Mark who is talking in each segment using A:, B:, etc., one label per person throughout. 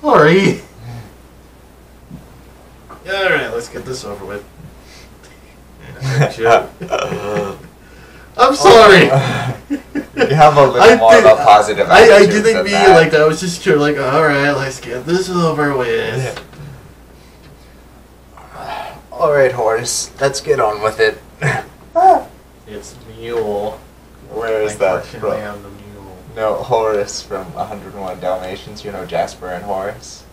A: Sorry. Alright, let's get this over with. I'm sorry.
B: you have a little
A: I
B: more
A: did-
B: of a positive
A: I, I
B: attitude
A: didn't
B: than
A: mean
B: that.
A: like that. I was just trying, like, alright, let's get this over with.
B: Alright, horse. let's get on with it.
A: It's Mule.
B: Where is that
A: Unfortunately,
B: from?
A: I'm the Mule.
B: No, Horace from 101 Dalmatians. You know Jasper and Horace?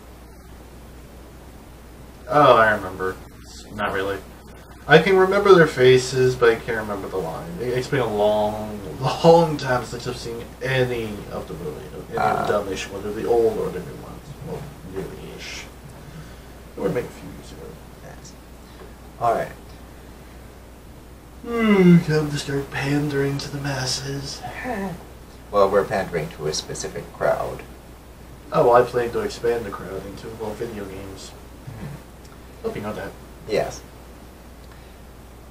A: Oh, I remember. Not really. I can remember their faces, but I can't remember the line. It's been a long, long time since I've seen any of the movie, any of the Dalmatian ones, or the old or the new ones. Well, really-ish. They were made a few years ago.
B: Yes. Alright.
A: Hmm, time to start pandering to the masses.
B: Well, we're pandering to a specific crowd.
A: Oh, well, I plan to expand the crowd into, well, video games. Hope you know that.
B: Yes.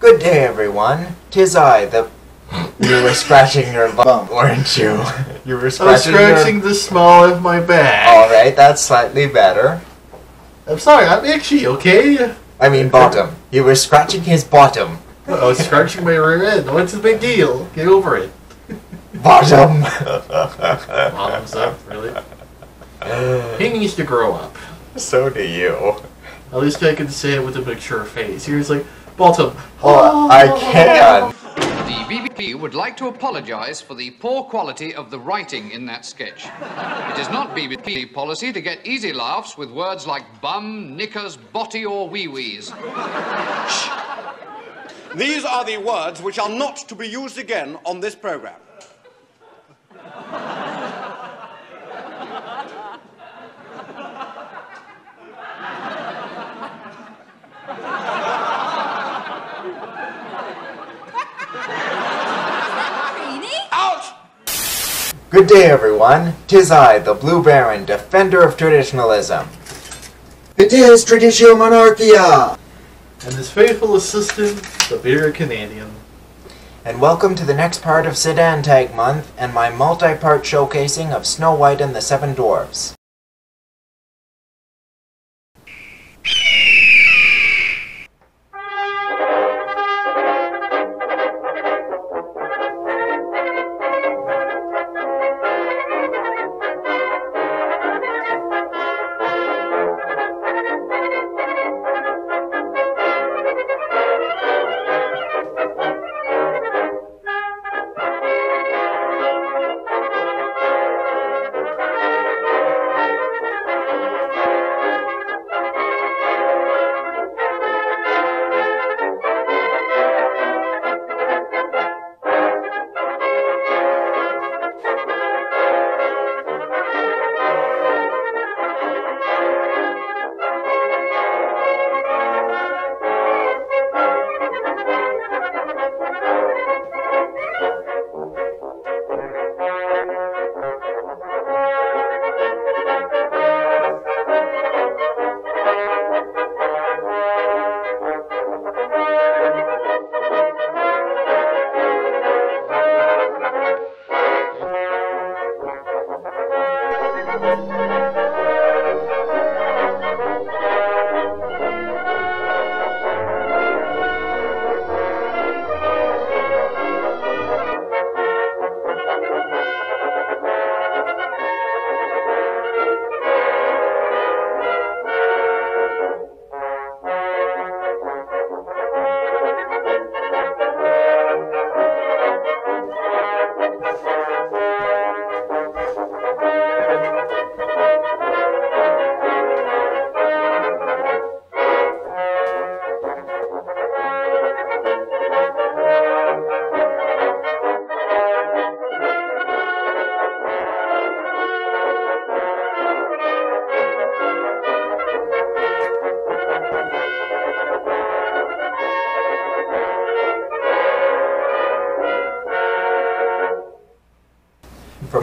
B: Good day, everyone. Tis I, the. You were scratching your bum, weren't you? You were
A: I was
B: scratching,
A: scratching
B: your.
A: the small of my back.
B: Alright, that's slightly better.
A: I'm sorry, I'm itchy, okay?
B: I mean, bottom. You were scratching his bottom.
A: I was scratching my rear end. What's the big deal? Get over it.
B: Bottom!
A: Bottoms up, really? He needs to grow up.
B: so do you.
A: At least I can say it with a mature face. Here's like, bottom.
B: Well, I can.
C: The BBC would like to apologize for the poor quality of the writing in that sketch. It is not BBC policy to get easy laughs with words like bum, knickers, botty, or wee-wees.
D: These are the words which are not to be used again on this program. Out!
B: Good day, everyone. Tis I, the Blue Baron, defender of traditionalism.
E: It is Traditio Monarchia!
A: And his faithful assistant, the beer Canadian.
B: And welcome to the next part of Sedan Tag Month and my multi-part showcasing of Snow White and the Seven Dwarfs.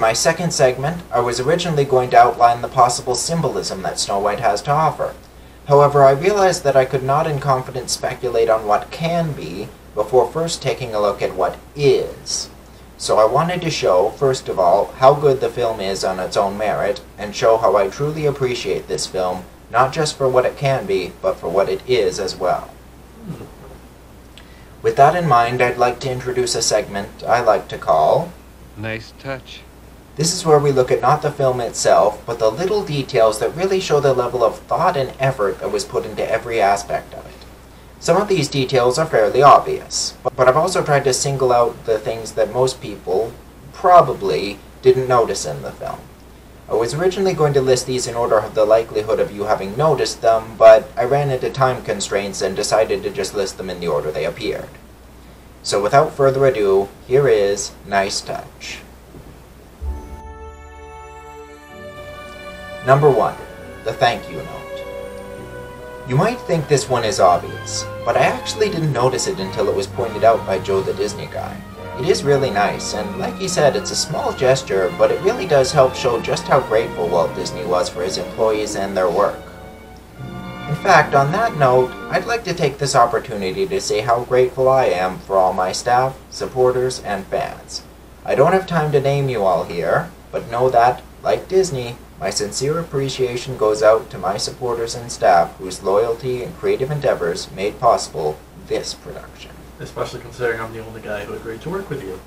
B: My second segment, I was originally going to outline the possible symbolism that Snow White has to offer. However, I realized that I could not in confidence speculate on what can be before first taking a look at what is. So I wanted to show, first of all, how good the film is on its own merit, and show how I truly appreciate this film, not just for what it can be, but for what it is as well. With that in mind, I'd like to introduce a segment I like to call
F: Nice touch.
B: This is where we look at not the film itself, but the little details that really show the level of thought and effort that was put into every aspect of it. Some of these details are fairly obvious, but, I've also tried to single out the things that most people probably didn't notice in the film. I was originally going to list these in order of the likelihood of you having noticed them, but I ran into time constraints and decided to just list them in the order they appeared. So without further ado, here is Nice Touch. Number 1. The Thank You Note. You might think this one is obvious, but I actually didn't notice it until it was pointed out by Joe the Disney guy. It is really nice, and like he said, it's a small gesture, but it really does help show just how grateful Walt Disney was for his employees and their work. In fact, on that note, I'd like to take this opportunity to say how grateful I am for all my staff, supporters, and fans. I don't have time to name you all here, but know that, like Disney, my sincere appreciation goes out to my supporters and staff whose loyalty and creative endeavors made possible this production.
A: Especially considering I'm the only guy who agreed to work with you.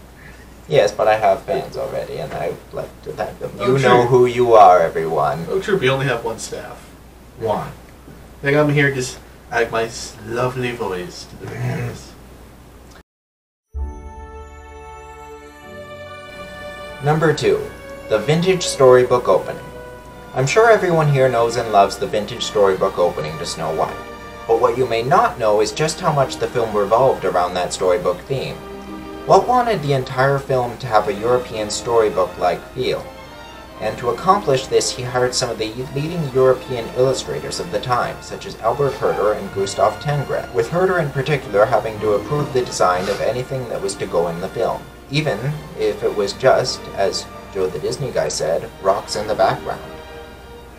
B: Yes, but I have fans already, and I'd like to thank them.
A: Oh,
B: You know who you are, everyone.
A: Oh, true. We only have one staff.
B: One.
A: I think I'm here just add my lovely voice to the videos.
B: Number 2. The Vintage Storybook Opening. I'm sure everyone here knows and loves the vintage storybook opening to Snow White. But what you may not know is just how much the film revolved around that storybook theme. Walt wanted the entire film to have a European storybook-like feel. And to accomplish this, he hired some of the leading European illustrators of the time, such as Albert Hurter and Gustaf Tenggren, with Hurter in particular having to approve the design of anything that was to go in the film, even if it was just, as Joe the Disney guy said, rocks in the background.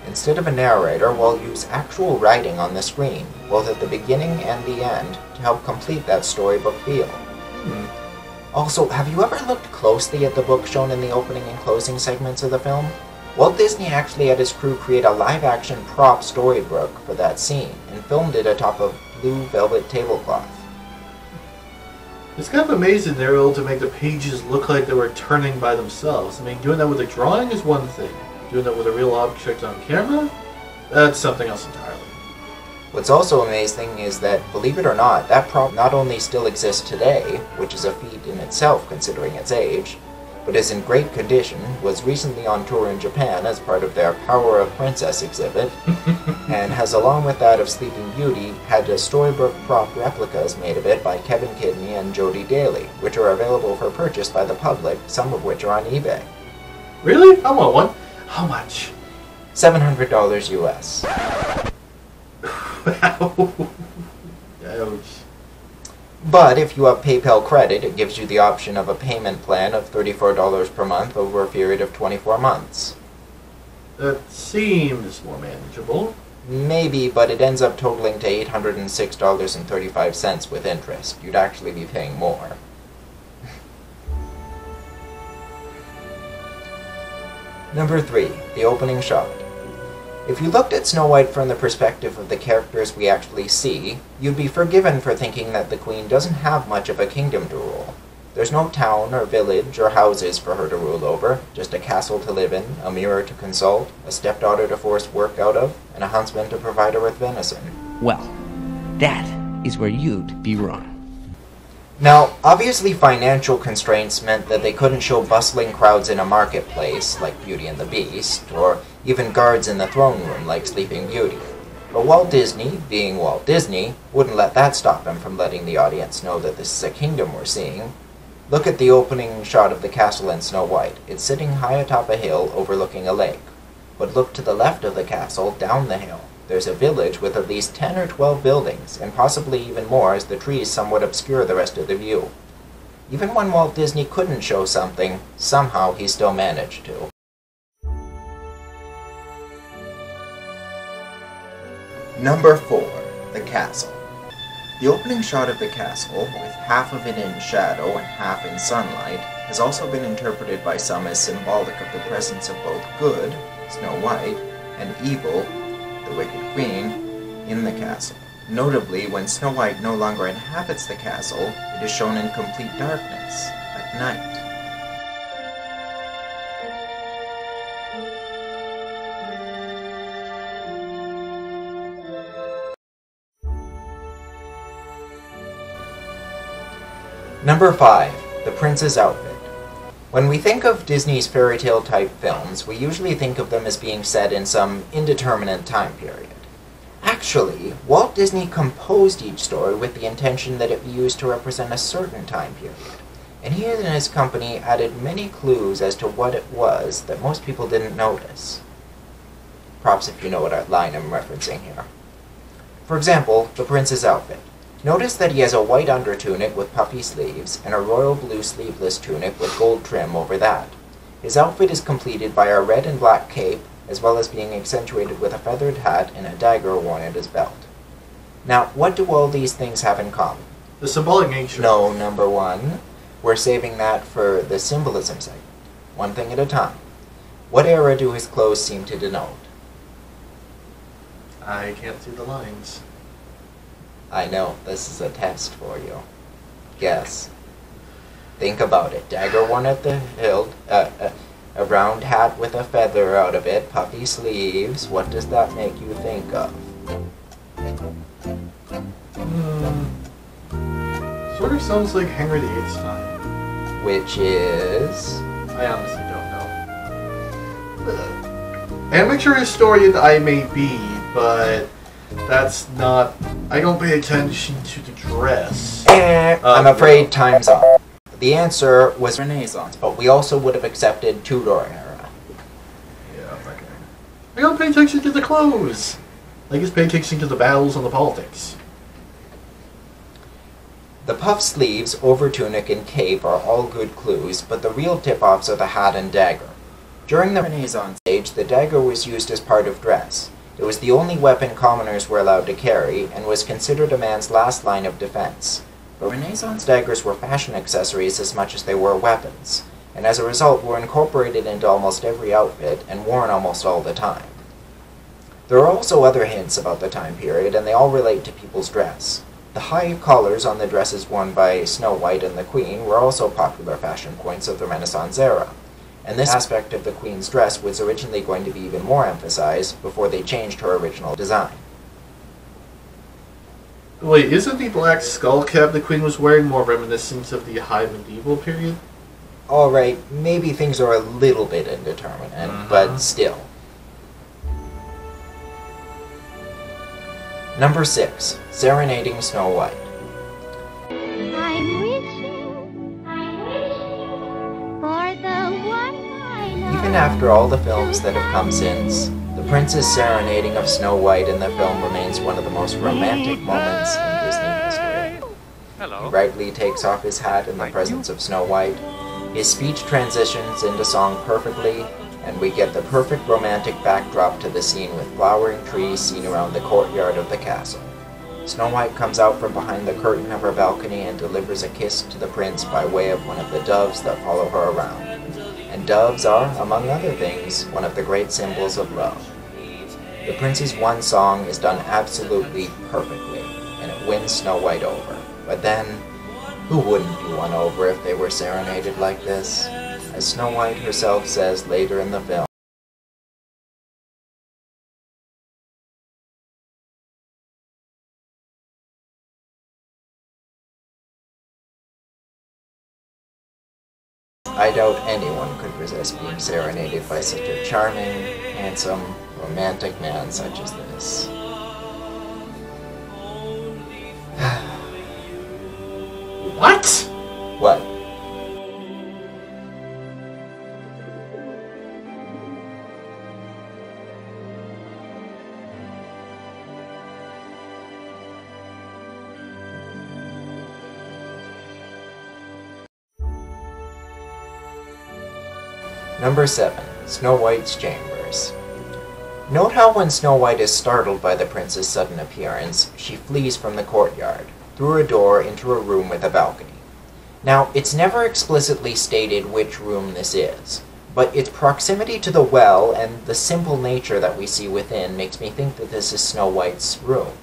B: Instead of a narrator, we'll use actual writing on the screen, both at the beginning and the end, to help complete that storybook feel. Hmm. Also, have you ever looked closely at the book shown in the opening and closing segments of the film? Walt Disney actually had his crew create a live-action prop storybook for that scene, and filmed it atop a blue velvet tablecloth.
A: It's kind of amazing they were able to make the pages look like they were turning by themselves. I mean, doing that with a drawing is one thing. Doing that with a real object on camera, that's something else entirely.
B: What's also amazing is that, believe it or not, that prop not only still exists today, which is a feat in itself considering its age, but is in great condition, was recently on tour in Japan as part of their Power of Princess exhibit, and has, along with that of Sleeping Beauty, had a storybook prop replicas made of it by Kevin Kidney and Jody Daly, which are available for purchase by the public, some of which are on eBay.
A: Really? I want one. How much?
B: $700 US.
A: Wow. Ouch.
B: But if you have PayPal credit, it gives you the option of a payment plan of $34 per month over a period of 24 months.
A: That seems more manageable.
B: Maybe, but it ends up totaling to $806.35 with interest. You'd actually be paying more. Number 3. The opening shot. If you looked at Snow White from the perspective of the characters we actually see, you'd be forgiven for thinking that the Queen doesn't have much of a kingdom to rule. There's no town or village or houses for her to rule over, just a castle to live in, a mirror to consult, a stepdaughter to force work out of, and a huntsman to provide her with venison.
G: Well, that is where you'd be wrong.
B: Now, obviously financial constraints meant that they couldn't show bustling crowds in a marketplace, like Beauty and the Beast, or even guards in the throne room, like Sleeping Beauty. But Walt Disney, being Walt Disney, wouldn't let that stop him from letting the audience know that this is a kingdom we're seeing. Look at the opening shot of the castle in Snow White. It's sitting high atop a hill overlooking a lake. But look to the left of the castle, down the hill. There's a village with at least 10 or 12 buildings, and possibly even more as the trees somewhat obscure the rest of the view. Even when Walt Disney couldn't show something, somehow he still managed to. Number 4. The Castle. The opening shot of the castle, with half of it in shadow and half in sunlight, has also been interpreted by some as symbolic of the presence of both good, Snow White, and evil, Wicked Queen, in the castle. Notably, when Snow White no longer inhabits the castle, it is shown in complete darkness, at night. Number 5. The Prince's Outfit. When we think of Disney's fairy tale type films, we usually think of them as being set in some indeterminate time period. Actually, Walt Disney composed each story with the intention that it be used to represent a certain time period, and he and his company added many clues as to what it was that most people didn't notice. Props if you know what line I'm referencing here. For example, the prince's outfit. Notice that he has a white undertunic with puffy sleeves and a royal blue sleeveless tunic with gold trim over that. His outfit is completed by a red and black cape, as well as being accentuated with a feathered hat and a dagger worn at his belt. Now, what do all these things have in common?
A: The symbolic nature.
B: No, number one. We're saving that for the symbolism segment. One thing at a time. What era do his clothes seem to denote?
A: I can't see the lines.
B: I know, this is a test for you. Guess. Think about it. Dagger one at the hilt, uh, uh, a round hat with a feather out of it, puffy sleeves. What does that make you think of?
A: Hmm. Sort of sounds like Henry VIII's time.
B: Which is.
A: I honestly don't know. Uh, amateur historian I may be, but that's not. I don't pay attention to the dress.
B: Eh, I'm
A: Um,
B: afraid time's up. The answer was Renaissance, but we also would have accepted Tudor era.
A: Yeah, okay. I don't pay attention to the clothes. I just pay attention to the battles and the politics.
B: The puff sleeves, over tunic, and cape are all good clues, but the real tip-offs are the hat and dagger. During the Renaissance age, the dagger was used as part of dress. It was the only weapon commoners were allowed to carry, and was considered a man's last line of defense. But Renaissance daggers were fashion accessories as much as they were weapons, and as a result were incorporated into almost every outfit and worn almost all the time. There are also other hints about the time period, and they all relate to people's dress. The high collars on the dresses worn by Snow White and the Queen were also popular fashion points of the Renaissance era, and this aspect of the Queen's dress was originally going to be even more emphasized before they changed her original design.
A: Wait, isn't the black skull cap the queen was wearing more reminiscent of the high medieval period?
B: Alright, maybe things are a little bit indeterminate,
A: Uh-huh.
B: but still. Number 6. Serenading Snow White. Even after all the films that have come since, the prince's serenading of Snow White in the film remains one of the most romantic moments in Disney history. He rightly takes off his hat in the presence of Snow White. His speech transitions into song perfectly, and we get the perfect romantic backdrop to the scene with flowering trees seen around the courtyard of the castle. Snow White comes out from behind the curtain of her balcony and delivers a kiss to the prince by way of one of the doves that follow her around. Doves are, among other things, one of the great symbols of love. The prince's one song is done absolutely perfectly, and it wins Snow White over. But then, who wouldn't be won over if they were serenaded like this? As Snow White herself says later in the film, I doubt anyone serenaded by such a charming, handsome, romantic man such as this.
A: What?
B: What? Number 7. Snow White's Chambers. Note how when Snow White is startled by the prince's sudden appearance, she flees from the courtyard, through a door into a room with a balcony. Now, it's never explicitly stated which room this is, but its proximity to the well and the simple nature that we see within makes me think that this is Snow White's room.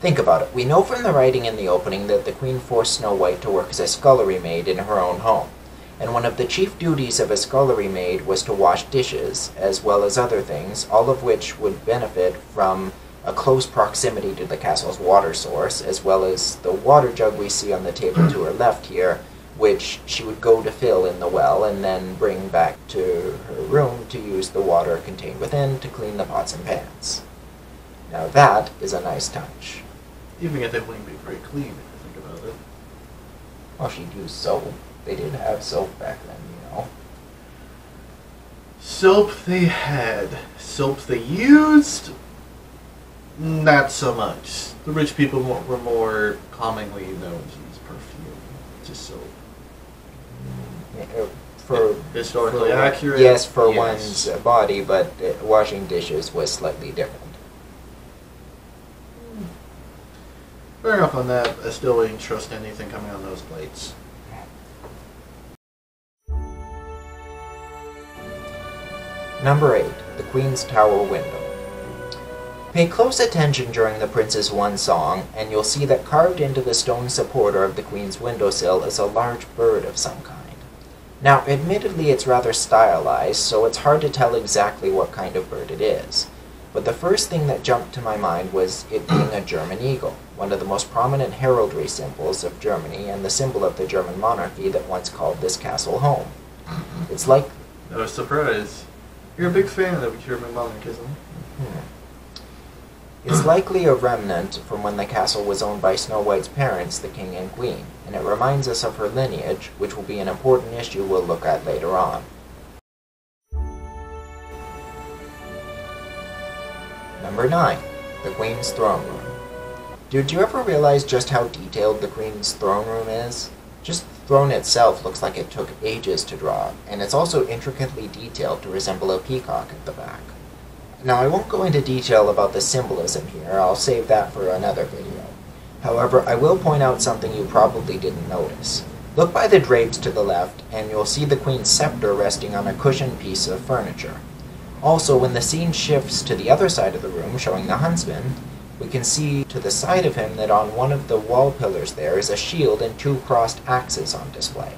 B: Think about it. We know from the writing in the opening that the Queen forced Snow White to work as a scullery maid in her own home. And one of the chief duties of a scullery maid was to wash dishes, as well as other things, all of which would benefit from a close proximity to the castle's water source, as well as the water jug we see on the table to her left here, which she would go to fill in the well and then bring back to her room to use the water contained within to clean the pots and pans. Now that is a nice touch.
A: Even if they wouldn't be very clean, if you think about it.
B: Well, she'd use soap. They did have soap back then, you know.
A: Soap they had. Soap they used? Not so much. The rich people were more commonly known to use perfume, just soap.
B: For
A: Historically
B: for-
A: accurate,
B: Yes, for
A: yes.
B: one's body, but uh, washing dishes was slightly different.
A: Fair enough on that. I still wouldn't trust anything coming on those plates.
B: Number 8. The Queen's Tower Window. Pay close attention during the Prince's One song, and you'll see that carved into the stone supporter of the Queen's windowsill is a large bird of some kind. Now, admittedly, it's rather stylized, so it's hard to tell exactly what kind of bird it is. But the first thing that jumped to my mind was it being a German eagle, one of the most prominent heraldry symbols of Germany and the symbol of the German monarchy that once called this castle home. It's like
A: No surprise. You're a big fan of German monarchism. Hmm.
B: It's likely a remnant from when the castle was owned by Snow White's parents, the king and queen, and it reminds us of her lineage, which will be an important issue we'll look at later on. Number 9. The Queen's Throne Room. Did you ever realize just how detailed the Queen's throne room is? Just the throne itself looks like it took ages to draw, and it's also intricately detailed to resemble a peacock at the back. Now, I won't go into detail about the symbolism here, I'll save that for another video. However, I will point out something you probably didn't notice. Look by the drapes to the left, and you'll see the Queen's scepter resting on a cushioned piece of furniture. Also, when the scene shifts to the other side of the room, showing the huntsman, we can see to the side of him that on one of the wall pillars there is a shield and two crossed axes on display.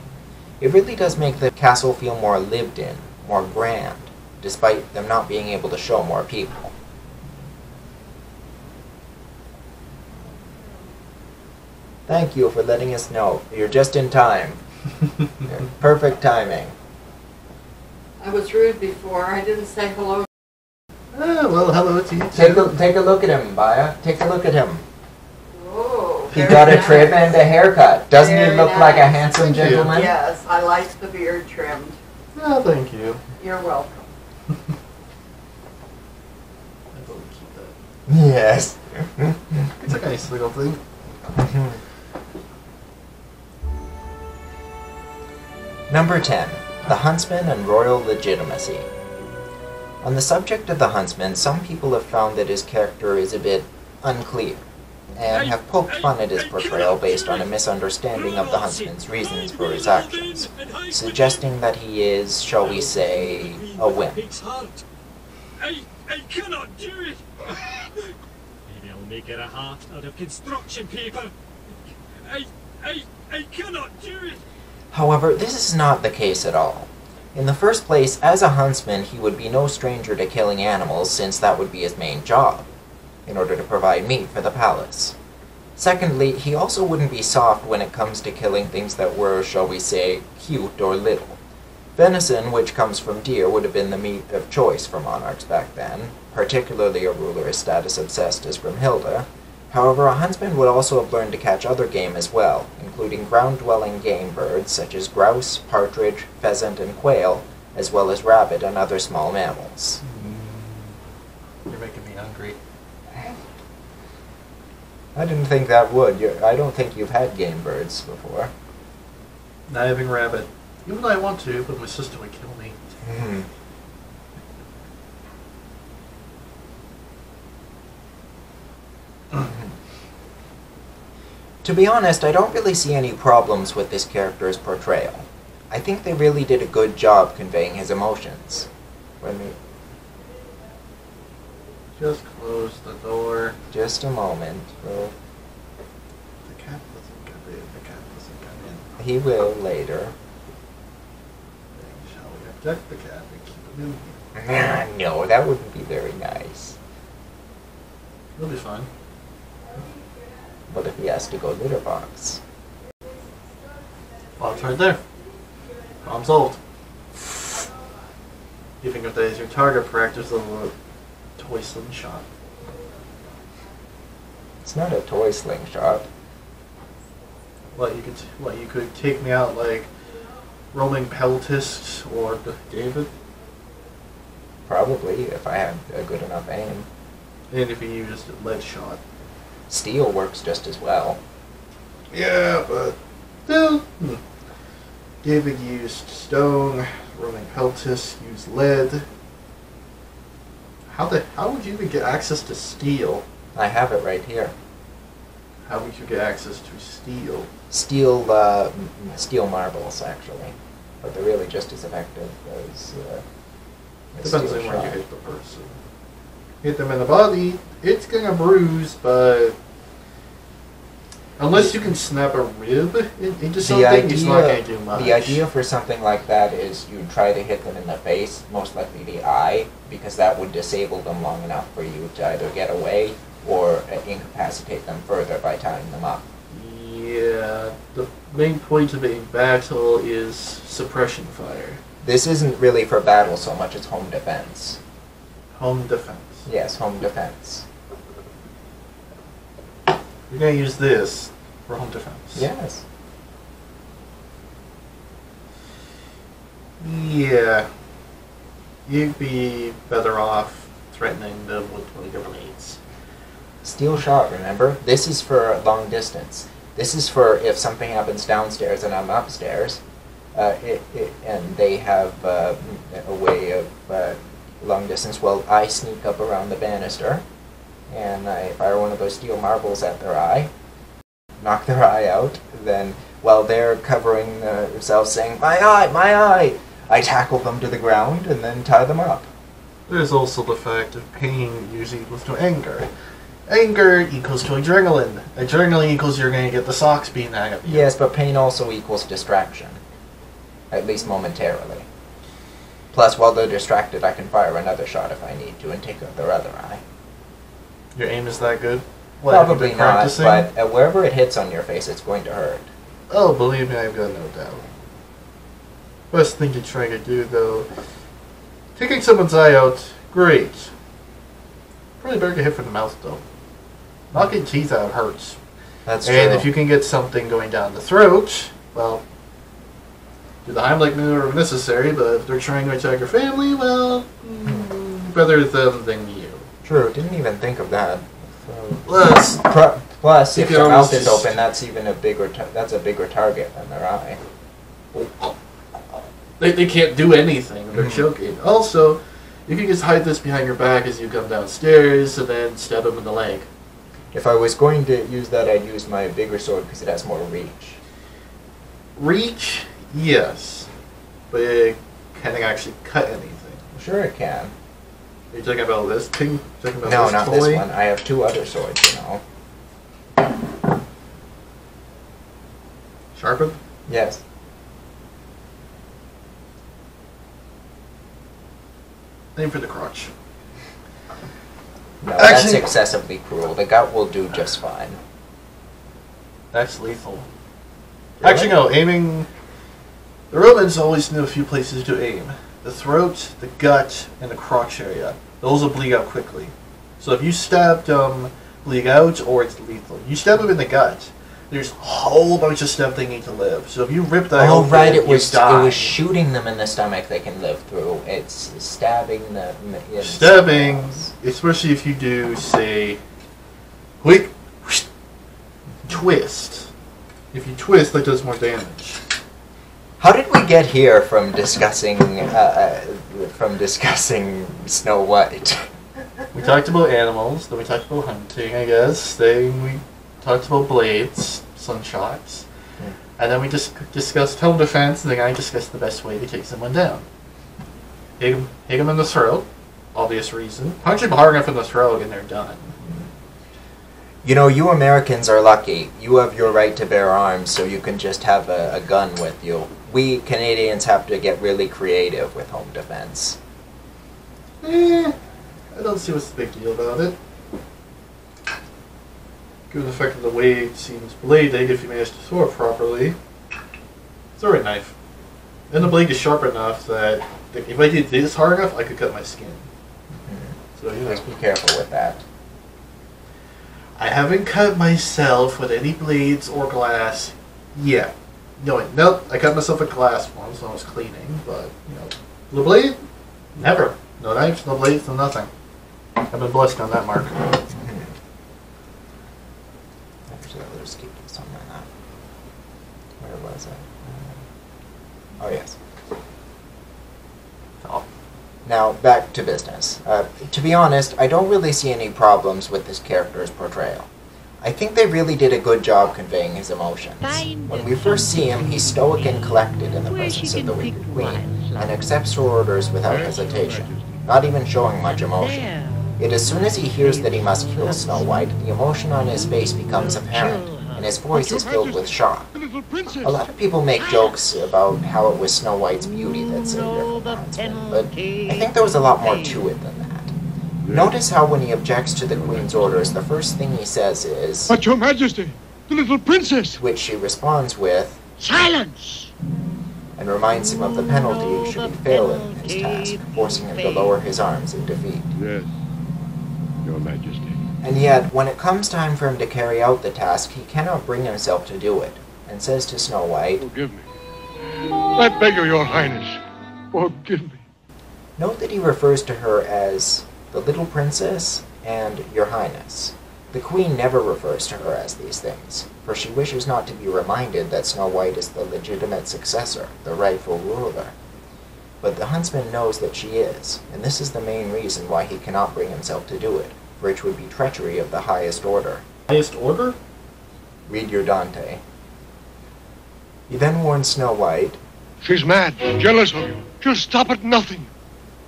B: It really does make the castle feel more lived in, more grand, despite them not being able to show more people. Thank you for letting us know. You're just in time. You're Perfect timing.
H: I was rude before. I didn't say hello.
A: Ah, well, hello to you too.
B: Take a, take a look at him, Baya. Take a look at him.
H: Whoa.
B: He
H: very
B: got a trim and a haircut. Doesn't he
H: Very
B: look like a handsome
A: Thank you.
B: gentleman?
H: Yes, I like the beard trimmed.
A: Ah, thank you.
H: You're welcome.
A: I will keep that.
B: Yes.
A: It's a nice little thing.
B: Number 10. The Huntsman and Royal Legitimacy. On the subject of the Huntsman, some people have found that his character is a bit unclear, and have poked fun at his portrayal based on a misunderstanding of the Huntsman's reasons for his actions, suggesting that he is, shall we say, a wimp.
I: I, I cannot do it. Maybe I'll make it a heart out of construction paper. I, I, I cannot do it.
B: However, this is not the case at all. In the first place, as a huntsman, he would be no stranger to killing animals since that would be his main job, in order to provide meat for the palace. Secondly, he also wouldn't be soft when it comes to killing things that were, shall we say, cute or little. Venison, which comes from deer, would have been the meat of choice for monarchs back then, particularly a ruler as status obsessed as Grimhilda. However, a huntsman would also have learned to catch other game as well, including ground-dwelling game birds such as grouse, partridge, pheasant, and quail, as well as rabbit and other small mammals.
A: You're making me hungry.
B: I didn't think that would. You're, I don't think you've had game birds before.
A: Not having rabbit. Even though I want to, but my sister would kill me.
B: Hmm. To be honest, I don't really see any problems with this character's portrayal. I think they really did a good job conveying his emotions. When we,
A: Just close the door.
B: just a moment. Well,
A: The cat doesn't come in. The cat doesn't come in.
B: he will later.
A: Shall we abduct the cat and keep him in here?
B: no, that wouldn't be very nice.
A: It'll be fine.
B: What if he has to go litter box?
A: Well, it's right there. Problem solved. Even if that is your target practice of a toy slingshot.
B: It's not a toy slingshot.
A: What you could what you could take me out like Roman peltast or David,
B: Probably, if I had a good enough aim.
A: and if you used a lead shot.
B: Steel works just as well.
A: Yeah, but still, hmm. David used stone. Roman peltast used lead. How the how would you even get access to steel?
B: I have it right here.
A: How would you get access to steel?
B: Steel, uh, steel marbles, actually. But they're really just as effective as, uh, as
A: Depends on where you hit the person. Hit them in the body, it's gonna bruise, but unless you can snap a rib in- into
B: The
A: something, it's not
B: idea,
A: gonna do much.
B: the idea for something like that is you try to hit them in the face, most likely the eye, because that would disable them long enough for you to either get away or uh, incapacitate them further by tying them up.
A: Yeah, the main point of a battle is suppression fire,
B: This isn't really for battle so much as home defense.
A: home defense.
B: Yes, home defense.
A: You're gonna use this for home defense.
B: Yes.
A: Yeah. You'd be better off threatening them with 20 grenades.
B: Steel shot, remember? This is for long distance. This is for if something happens downstairs and I'm upstairs, uh, it, it, and they have uh, a way of uh, long distance. Well, I sneak up around the banister, and I fire one of those steel marbles at their eye, knock their eye out. Then, while they're covering themselves, saying "My eye, my eye," I tackle them to the ground and then tie them up.
A: There's also the fact of pain usually equals to anger. Anger equals to adrenaline. Adrenaline equals you're gonna get the socks beaten out of you.
B: Yes, but pain also equals distraction. At least momentarily. Plus, while they're distracted, I can fire another shot if I need to and take out their other eye.
A: Your aim is that good? What,
B: Probably not,
A: practicing?
B: but uh, wherever it hits on your face, it's going to hurt.
A: Oh, believe me, I've got no doubt. Best thing to trying to do, though, taking someone's eye out, great. Probably better get hit from the mouth, though. Knocking teeth out hurts.
B: That's
A: and
B: true.
A: if you can get something going down the throat, well, do the Heimlich maneuver if necessary, but if they're trying to attack your family, well, mm, better them than you.
B: True, didn't even think of that. So-
A: Plus,
B: Pro- Plus,
A: You
B: if your mouth is open, that's even a bigger. Ta- that's a bigger target than their eye.
A: they, they can't do anything. They're
B: Mhm.
A: choking. Also, you can just hide this behind your back as you come downstairs and then stab them in the leg.
B: If I was going to use that, I'd use my bigger sword because it has more reach.
A: Reach, yes, but it can't actually cut anything.
B: Sure, it can.
A: Are you talking about this thing? Talking about
B: No,
A: this
B: not
A: toy?
B: this one. I have two other swords, you know.
A: Sharpen?
B: Yes.
A: Aim for the crotch.
B: No, that's excessively cruel. The gut will do just fine.
A: That's lethal.
B: Really?
A: Actually, no. Aiming. The Romans always knew a few places to aim: the throat, the gut, and the crotch area. Those will bleed out quickly. So if you stab them, bleed out, or it's lethal. You stab them in the gut. There's a whole bunch of stuff they need to live. So if you rip that
B: Oh right, it was it was shooting them in the stomach they can live through. It's stabbing them in
A: Stabbing, especially if you do, say, quick twist. If you twist, that does more damage.
B: How did we get here from discussing uh, uh, from discussing Snow White?
A: We talked about animals, then we talked about hunting, I guess. Then we talked about blades. sunshots. And then we just discussed home defense, and then I discussed the best way to take someone down. Hit him, hit him in the throat, obvious reason. Punch him hard enough in the throat, and they're done.
B: You know, you Americans are lucky. You have your right to bear arms, so you can just have a, a gun with you. We Canadians have to get really creative with home defense.
A: Eh, I don't see what's the big deal about it. Given the fact that the blade seems bladed, if you manage to throw it properly, it's a knife. And the blade is sharp enough that if I did this hard enough, I could cut my skin. So you know,
B: Just be careful with that.
A: I haven't cut myself with any blades or glass yet. No, nope. I cut myself a glass once when I was cleaning, but you know, the blade, never. No knives, no blades, no nothing. I've been blessed on that mark.
B: Actually, I'll just keep this on my. Where was it? Uh, Oh, yes.
A: Oh.
B: Now, back to business. Uh, to be honest, I don't really see any problems with this character's portrayal. I think they really did a good job conveying his emotions. When we first see him, he's stoic and collected in the presence of the wicked queen, and accepts her orders without hesitation, not even showing much emotion. Yet as soon as he hears that he must kill Snow White, the emotion on his face becomes apparent, and his voice is filled with shock. A lot of people make jokes about how it was Snow White's beauty that saved her from the huntsman, but I think there was a lot more to it than that. Notice how when he objects to the Queen's orders, the first thing he says is,
J: But your majesty, the little princess.
B: to which she responds with,
J: Silence!
B: and reminds him of the penalty should he fail in his task, forcing him to lower his arms in defeat.
J: Yes, your majesty.
B: And yet, when it comes time for him to carry out the task, he cannot bring himself to do it, and says to Snow White,
J: Forgive me. I beg of your highness, forgive me.
B: Note that he refers to her as the little princess and your highness. The queen never refers to her as these things, for she wishes not to be reminded that Snow White is the legitimate successor, the rightful ruler. But the huntsman knows that she is, and this is the main reason why he cannot bring himself to do it, for it would be treachery of the highest order.
A: Highest order?
B: Read your Dante. He then warns Snow White,
J: She's mad, jealous of you. She'll stop at nothing.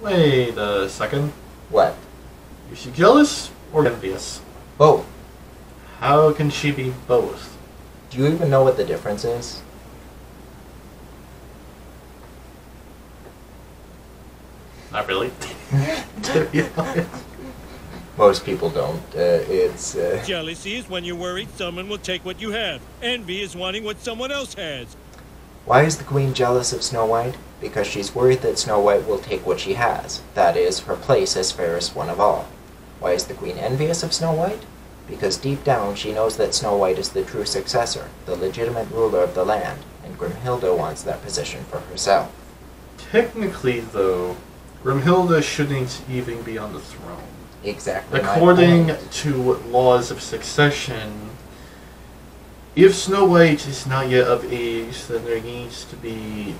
A: Wait a second.
B: What?
A: Is she jealous or envious?
B: Both.
A: How can she be both?
B: Do you even know what the difference is?
A: Not really. to be honest.
B: Most people don't. Uh, it's uh,
I: Jealousy is when you're worried someone will take what you have. Envy is wanting what someone else has.
B: Why is the queen jealous of Snow White? Because she's worried that Snow White will take what she has, that is, her place as fairest one of all. Why is the queen envious of Snow White? Because deep down she knows that Snow White is the true successor, the legitimate ruler of the land, and Grimhilda wants that position for herself.
A: Technically, though, Grimhilda shouldn't even be on the throne.
B: Exactly.
A: According to laws of succession, if Snow White is not yet of age, then there needs to be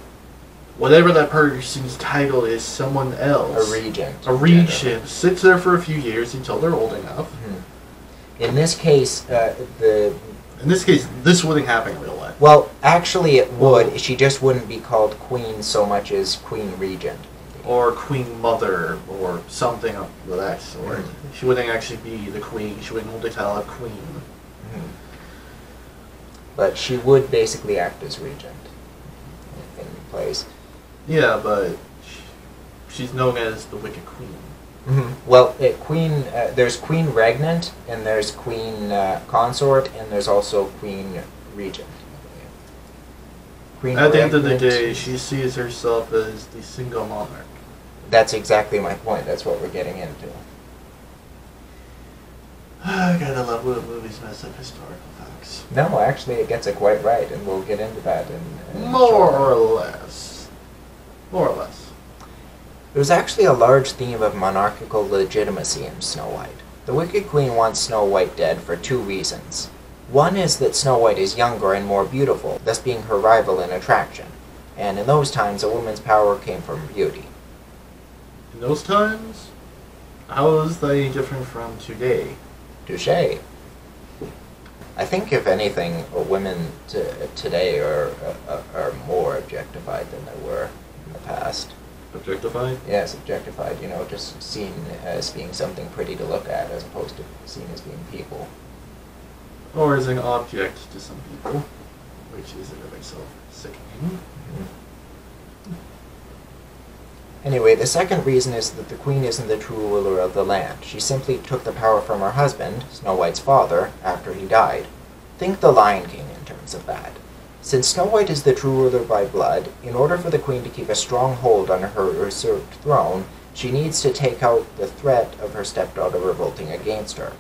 A: whatever that person's title is, someone else.
B: a regent.
A: A regent sits there for a few years until they're old enough.
B: In this case, uh, the
A: In this case, this wouldn't happen in real life.
B: well, actually, it would. She just wouldn't be called queen so much as queen regent.
A: Or Queen Mother, or something of that sort. She wouldn't actually be the queen. She wouldn't hold the title of queen.
B: But she would basically act as regent in place.
A: Yeah, but she's known as the Wicked Queen.
B: Mm-hmm. Well, uh, queen, uh, there's queen regnant, and there's queen uh, consort, and there's also queen regent. Queen
A: At the end of the day, she sees herself as the single monarch.
B: That's exactly my point. That's what we're getting into.
A: I gotta love when movies mess up historical
B: No, actually, it gets it quite right, and we'll get into that in, in
A: More or less. More or less.
B: There's actually a large theme of monarchical legitimacy in Snow White. The Wicked Queen wants Snow White dead for two reasons. One is that Snow White is younger and more beautiful, thus being her rival in attraction. And in those times, a woman's power came from beauty.
A: In those times, how is that any different from today?
B: Touche. I think, if anything, women today are, uh, are more objectified than they were in the past.
A: Objectified?
B: Yes, objectified. You know, just seen as being something pretty to look at, as opposed to seen as being people.
A: Or as an object to some people, which is in of itself sickening.
B: Anyway, the second reason is that the queen isn't the true ruler of the land. She simply took the power from her husband, Snow White's father, after he died. Think the Lion King in terms of that. Since Snow White is the true ruler by blood, in order for the queen to keep a strong hold on her usurped throne, she needs to take out the threat of her stepdaughter revolting against her.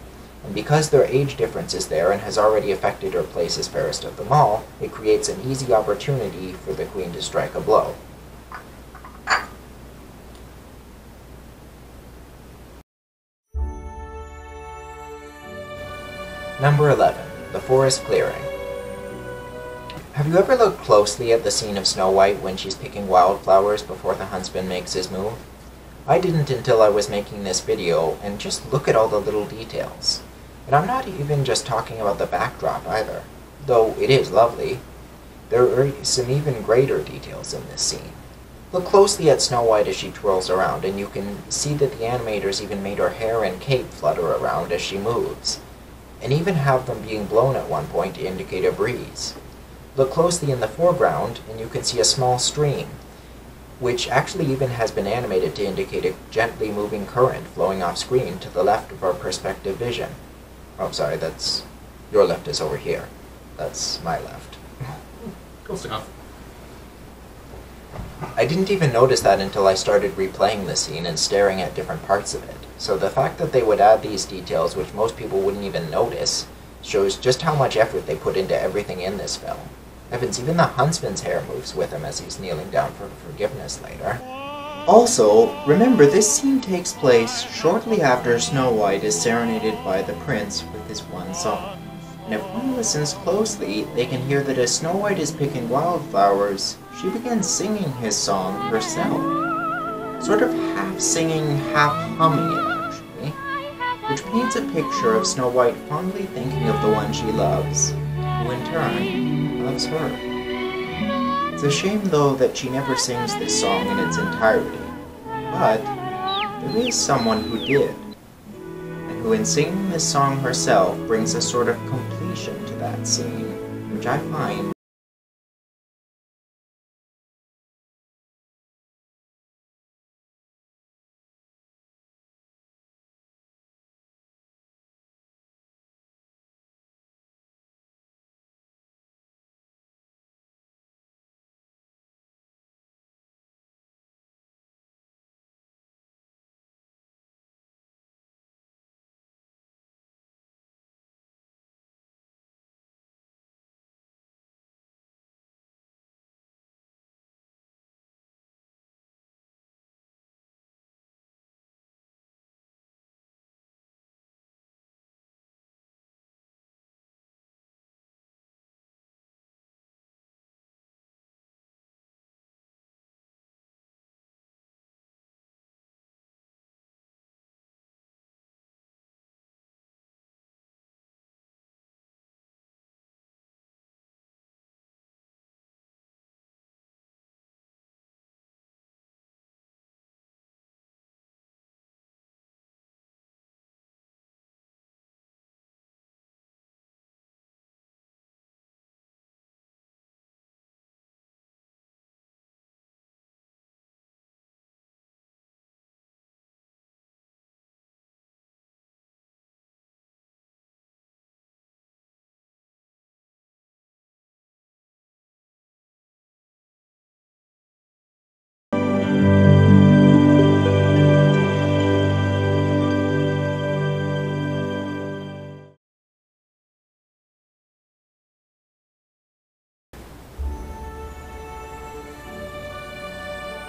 B: And because their age difference is there and has already affected her place as fairest of them all, it creates an easy opportunity for the queen to strike a blow. Number 11. The Forest Clearing. Have you ever looked closely at the scene of Snow White when she's picking wildflowers before the huntsman makes his move? I didn't until I was making this video, and just look at all the little details. And I'm not even just talking about the backdrop either, though it is lovely. There are some even greater details in this scene. Look closely at Snow White as she twirls around, and you can see that the animators even made her hair and cape flutter around as she moves and even have them being blown at one point to indicate a breeze. Look closely in the foreground and you can see a small stream, which actually even has been animated to indicate a gently moving current flowing off screen to the left of our perspective vision. Oh, sorry, that's... your left is over here. That's my left.
A: Close enough.
B: I didn't even notice that until I started replaying the scene and staring at different parts of it. So the fact that they would add these details, which most people wouldn't even notice, shows just how much effort they put into everything in this film. Heavens, even the huntsman's hair moves with him as he's kneeling down for forgiveness later.
E: Also, remember this scene takes place shortly after Snow White is serenaded by the prince with his one song. And if one listens closely, they can hear that as Snow White is picking wildflowers, she begins singing his song herself. Sort of half singing, half humming actually, which paints a picture of Snow White fondly thinking of the one she loves, who in turn loves her. It's a shame though that she never sings this song in its entirety, but there is someone who did, and who in singing this song herself brings a sort of completion to that scene, which I find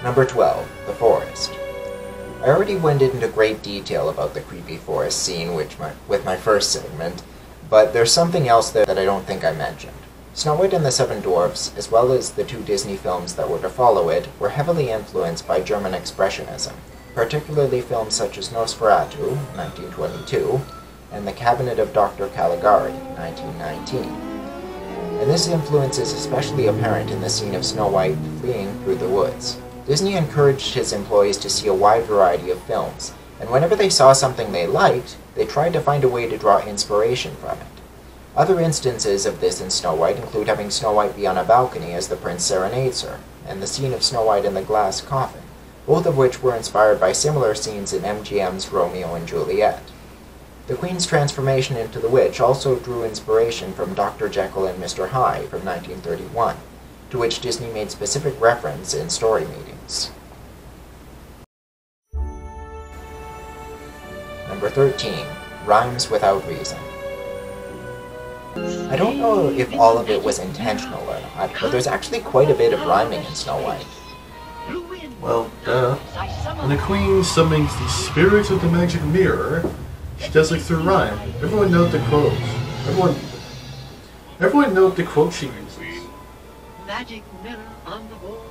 B: Number 12. The Forest. I already went into great detail about the creepy forest scene which my, with my first segment, but there's something else there that I don't think I mentioned. Snow White and the Seven Dwarfs, as well as the two Disney films that were to follow it, were heavily influenced by German Expressionism, particularly films such as Nosferatu, 1922, and The Cabinet of Dr. Caligari, 1919. And this influence is especially apparent in the scene of Snow White fleeing through the woods. Disney encouraged his employees to see a wide variety of films, and whenever they saw something they liked, they tried to find a way to draw inspiration from it. Other instances of this in Snow White include having Snow White be on a balcony as the prince serenades her, and the scene of Snow White in the glass coffin, both of which were inspired by similar scenes in MGM's Romeo and Juliet. The Queen's transformation into the witch also drew inspiration from Dr. Jekyll and Mr. Hyde from 1931, to which Disney made specific reference in story meetings. Number 13. Rhymes Without Reason. I don't know if all of it was intentional or not, but there's actually quite a bit of rhyming in Snow White.
A: Well, duh. When the queen summons the spirit of the magic mirror, she does it through rhyme. Everyone note the quotes. Everyone, everyone note the quote she.
K: Magic mirror on the wall.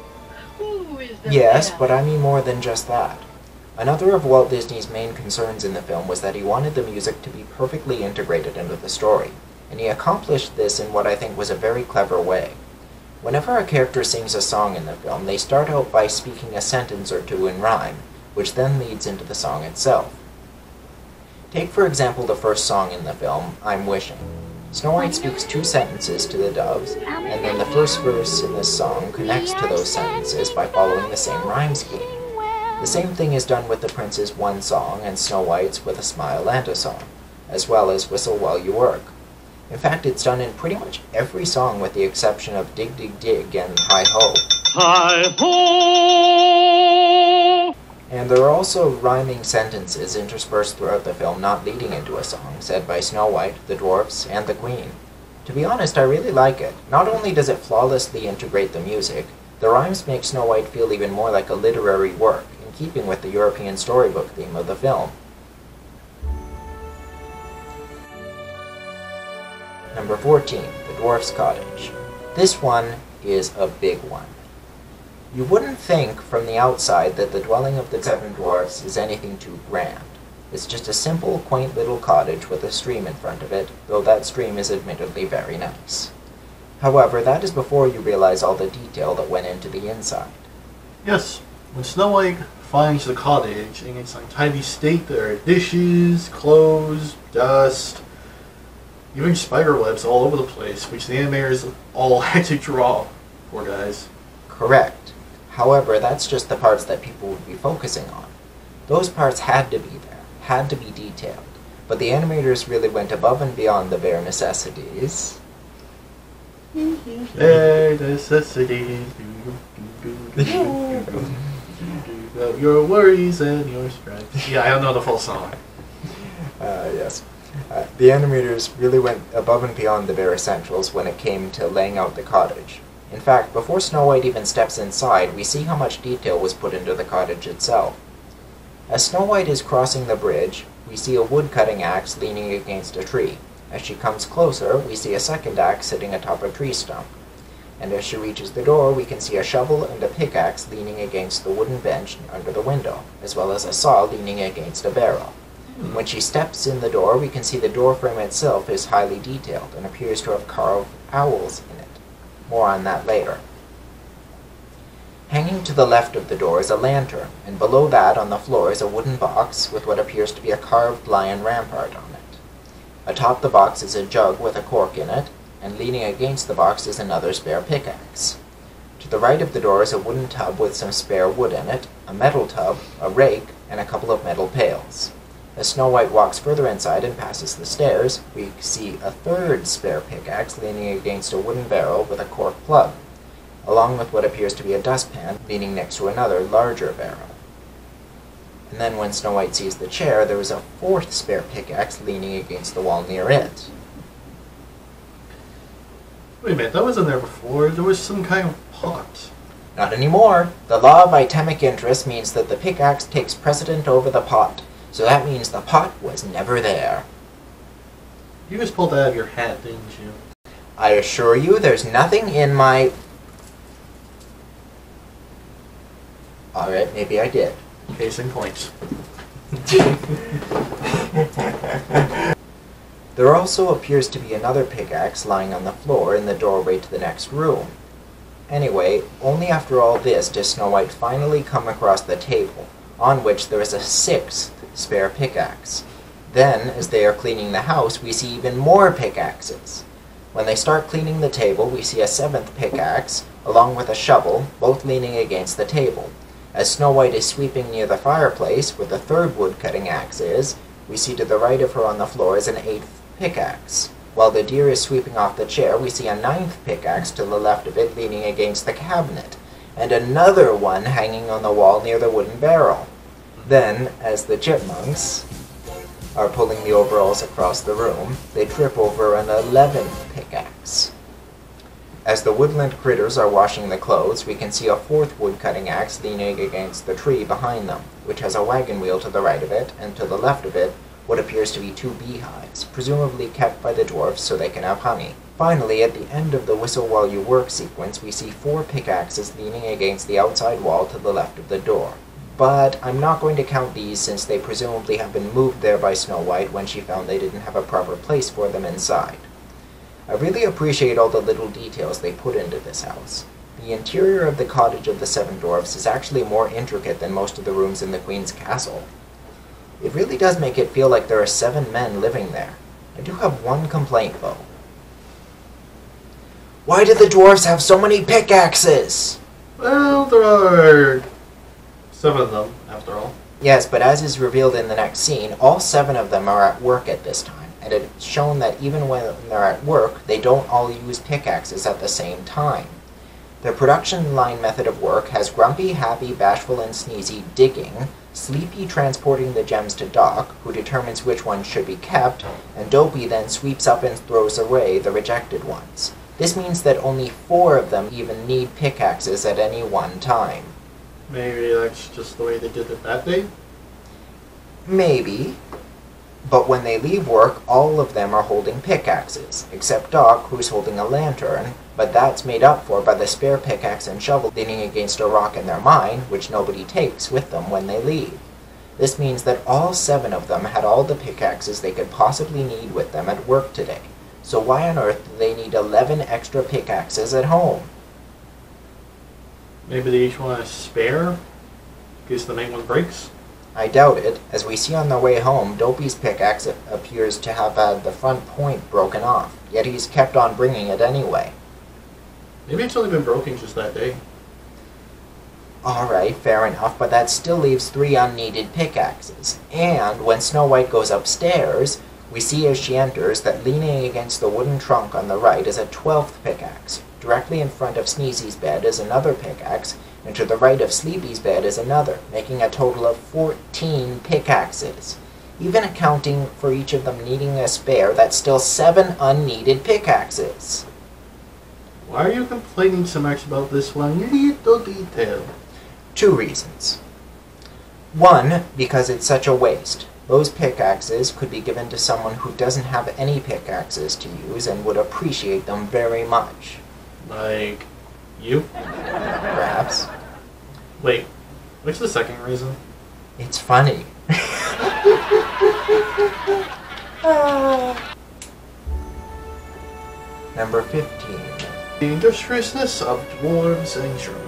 K: Who is the
B: Yes, but I mean more than just that. Another of Walt Disney's main concerns in the film was that he wanted the music to be perfectly integrated into the story, and he accomplished this in what I think was a very clever way. Whenever a character sings a song in the film, they start out by speaking a sentence or two in rhyme, which then leads into the song itself. Take, for example, the first song in the film, I'm Wishing. Snow White speaks two sentences to the doves, and then the first verse in this song connects to those sentences by following the same rhyme scheme. The same thing is done with the prince's one song and Snow White's with a smile and a song, as well as Whistle While You Work. In fact, it's done in pretty much every song with the exception of Dig Dig Dig and Hi Ho.
J: Hi ho!
B: And there are also rhyming sentences interspersed throughout the film not leading into a song, said by Snow White, the dwarfs, and the Queen. To be honest, I really like it. Not only does it flawlessly integrate the music, the rhymes make Snow White feel even more like a literary work, in keeping with the European storybook theme of the film. Number 14, The Dwarf's Cottage. This one is a big one. You wouldn't think from the outside that the dwelling of the seven dwarfs is anything too grand. It's just a simple, quaint little cottage with a stream in front of it, though that stream is admittedly very nice. However, that is before you realize all the detail that went into the inside.
A: Yes, when Snow White finds the cottage in its untidy state, there are dishes, clothes, dust, even spider webs all over the place, which the animators all had to draw. Poor guys.
B: Correct. However, that's just the parts that people would be focusing on. Those parts had to be there, had to be detailed, but the animators really went above and beyond the bare necessities.
A: Their necessities. Your worries and your strife. Yeah, I don't know the full song.
B: Uh, yes. Uh, the animators really went above and beyond the bare essentials when it came to laying out the cottage. In fact, before Snow White even steps inside, we see how much detail was put into the cottage itself. As Snow White is crossing the bridge, we see a wood-cutting axe leaning against a tree. As she comes closer, we see a second axe sitting atop a tree stump. And as she reaches the door, we can see a shovel and a pickaxe leaning against the wooden bench under the window, as well as a saw leaning against a barrel. Hmm. When she steps in the door, we can see the door frame itself is highly detailed and appears to have carved owls in it. More on that later. Hanging to the left of the door is a lantern, and below that on the floor is a wooden box with what appears to be a carved lion rampant on it. Atop the box is a jug with a cork in it, and leaning against the box is another spare pickaxe. To the right of the door is a wooden tub with some spare wood in it, a metal tub, a rake, and a couple of metal pails. As Snow White walks further inside and passes the stairs, we see a third spare pickaxe leaning against a wooden barrel with a cork plug, along with what appears to be a dustpan leaning next to another, larger barrel. And then when Snow White sees the chair, there is a fourth spare pickaxe leaning against the wall near it.
A: Wait a minute, that wasn't there before. There was some kind of pot.
B: Not anymore. The law of itemic interest means that the pickaxe takes precedent over the pot, so that means the pot was never there.
A: You just pulled that out of your hat, didn't you?
B: I assure you, there's nothing in my. Alright, maybe I did.
A: Case in point.
B: There also appears to be another pickaxe lying on the floor in the doorway to the next room. Anyway, only after all this does Snow White finally come across the table, on which there is a sixth spare pickaxe. Then, as they are cleaning the house, we see even more pickaxes. When they start cleaning the table, we see a seventh pickaxe, along with a shovel, both leaning against the table. As Snow White is sweeping near the fireplace, where the third wood-cutting axe is, we see to the right of her on the floor is an eighth pickaxe. While the deer is sweeping off the chair, we see a ninth pickaxe to the left of it leaning against the cabinet, and another one hanging on the wall near the wooden barrel. Then, as the chipmunks are pulling the overalls across the room, they trip over an eleventh pickaxe. As the woodland critters are washing the clothes, we can see a fourth wood-cutting axe leaning against the tree behind them, which has a wagon wheel to the right of it, and to the left of it, what appears to be two beehives, presumably kept by the dwarfs so they can have honey. Finally, at the end of the whistle while you work sequence, we see four pickaxes leaning against the outside wall to the left of the door. But I'm not going to count these since they presumably have been moved there by Snow White when she found they didn't have a proper place for them inside. I really appreciate all the little details they put into this house. The interior of the cottage of the Seven Dwarfs is actually more intricate than most of the rooms in the Queen's castle. It really does make it feel like there are seven men living there. I do have one complaint, though. Why do the dwarfs have so many pickaxes?
A: Well, there are seven of them, after all.
B: Yes, but as is revealed in the next scene, all seven of them are at work at this time, and it's shown that even when they're at work, they don't all use pickaxes at the same time. The production line method of work has Grumpy, Happy, Bashful, and Sneezy digging, Sleepy transporting the gems to Doc, who determines which ones should be kept, and Dopey then sweeps up and throws away the rejected ones. This means that only four of them even need pickaxes at any one time.
A: Maybe that's just the way they did it that day.
B: Maybe. But when they leave work, all of them are holding pickaxes, except Doc, who's holding a lantern, but that's made up for by the spare pickaxe and shovel leaning against a rock in their mine, which nobody takes with them when they leave. This means that all seven of them had all the pickaxes they could possibly need with them at work today. So why on earth do they need 11 extra pickaxes at home?
A: Maybe they each want a spare, in case the main one breaks.
B: I doubt it. As we see on the way home, Dopey's pickaxe appears to have had the front point broken off, yet he's kept on bringing it anyway.
A: Maybe it's only been broken just that day.
B: Alright, fair enough, but that still leaves three unneeded pickaxes. And when Snow White goes upstairs, we see as she enters that leaning against the wooden trunk on the right is a twelfth pickaxe. Directly in front of Sneezy's bed is another pickaxe, and to the right of Sleepy's bed is another, making a total of 14 pickaxes. Even accounting for each of them needing a spare, that's still seven unneeded pickaxes.
A: Why are you complaining so much about this one little detail?
B: Two reasons. One, because it's such a waste. Those pickaxes could be given to someone who doesn't have any pickaxes to use and would appreciate them very much.
A: Like, you?
B: Perhaps.
A: Wait, what's the second reason?
B: It's funny. Number 15.
A: The industriousness of dwarves and Germans.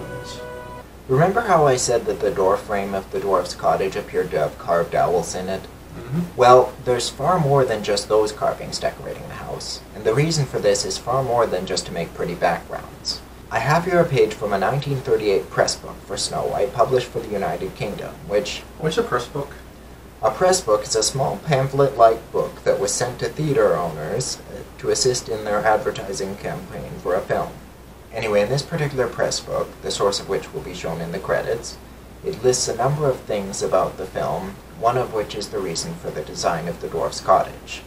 B: Remember how I said that the door frame of the dwarf's cottage appeared to have carved owls in it?
A: Mm-hmm.
B: Well, there's far more than just those carvings decorating the house, and the reason for this is far more than just to make pretty backgrounds. I have here a page from a 1938 press book for Snow White published for the United Kingdom, which...
A: What's a press book?
B: A press book is a small pamphlet-like book that was sent to theater owners to assist in their advertising campaign for a film. Anyway, in this particular press book, the source of which will be shown in the credits, it lists a number of things about the film, one of which is the reason for the design of the dwarf's cottage.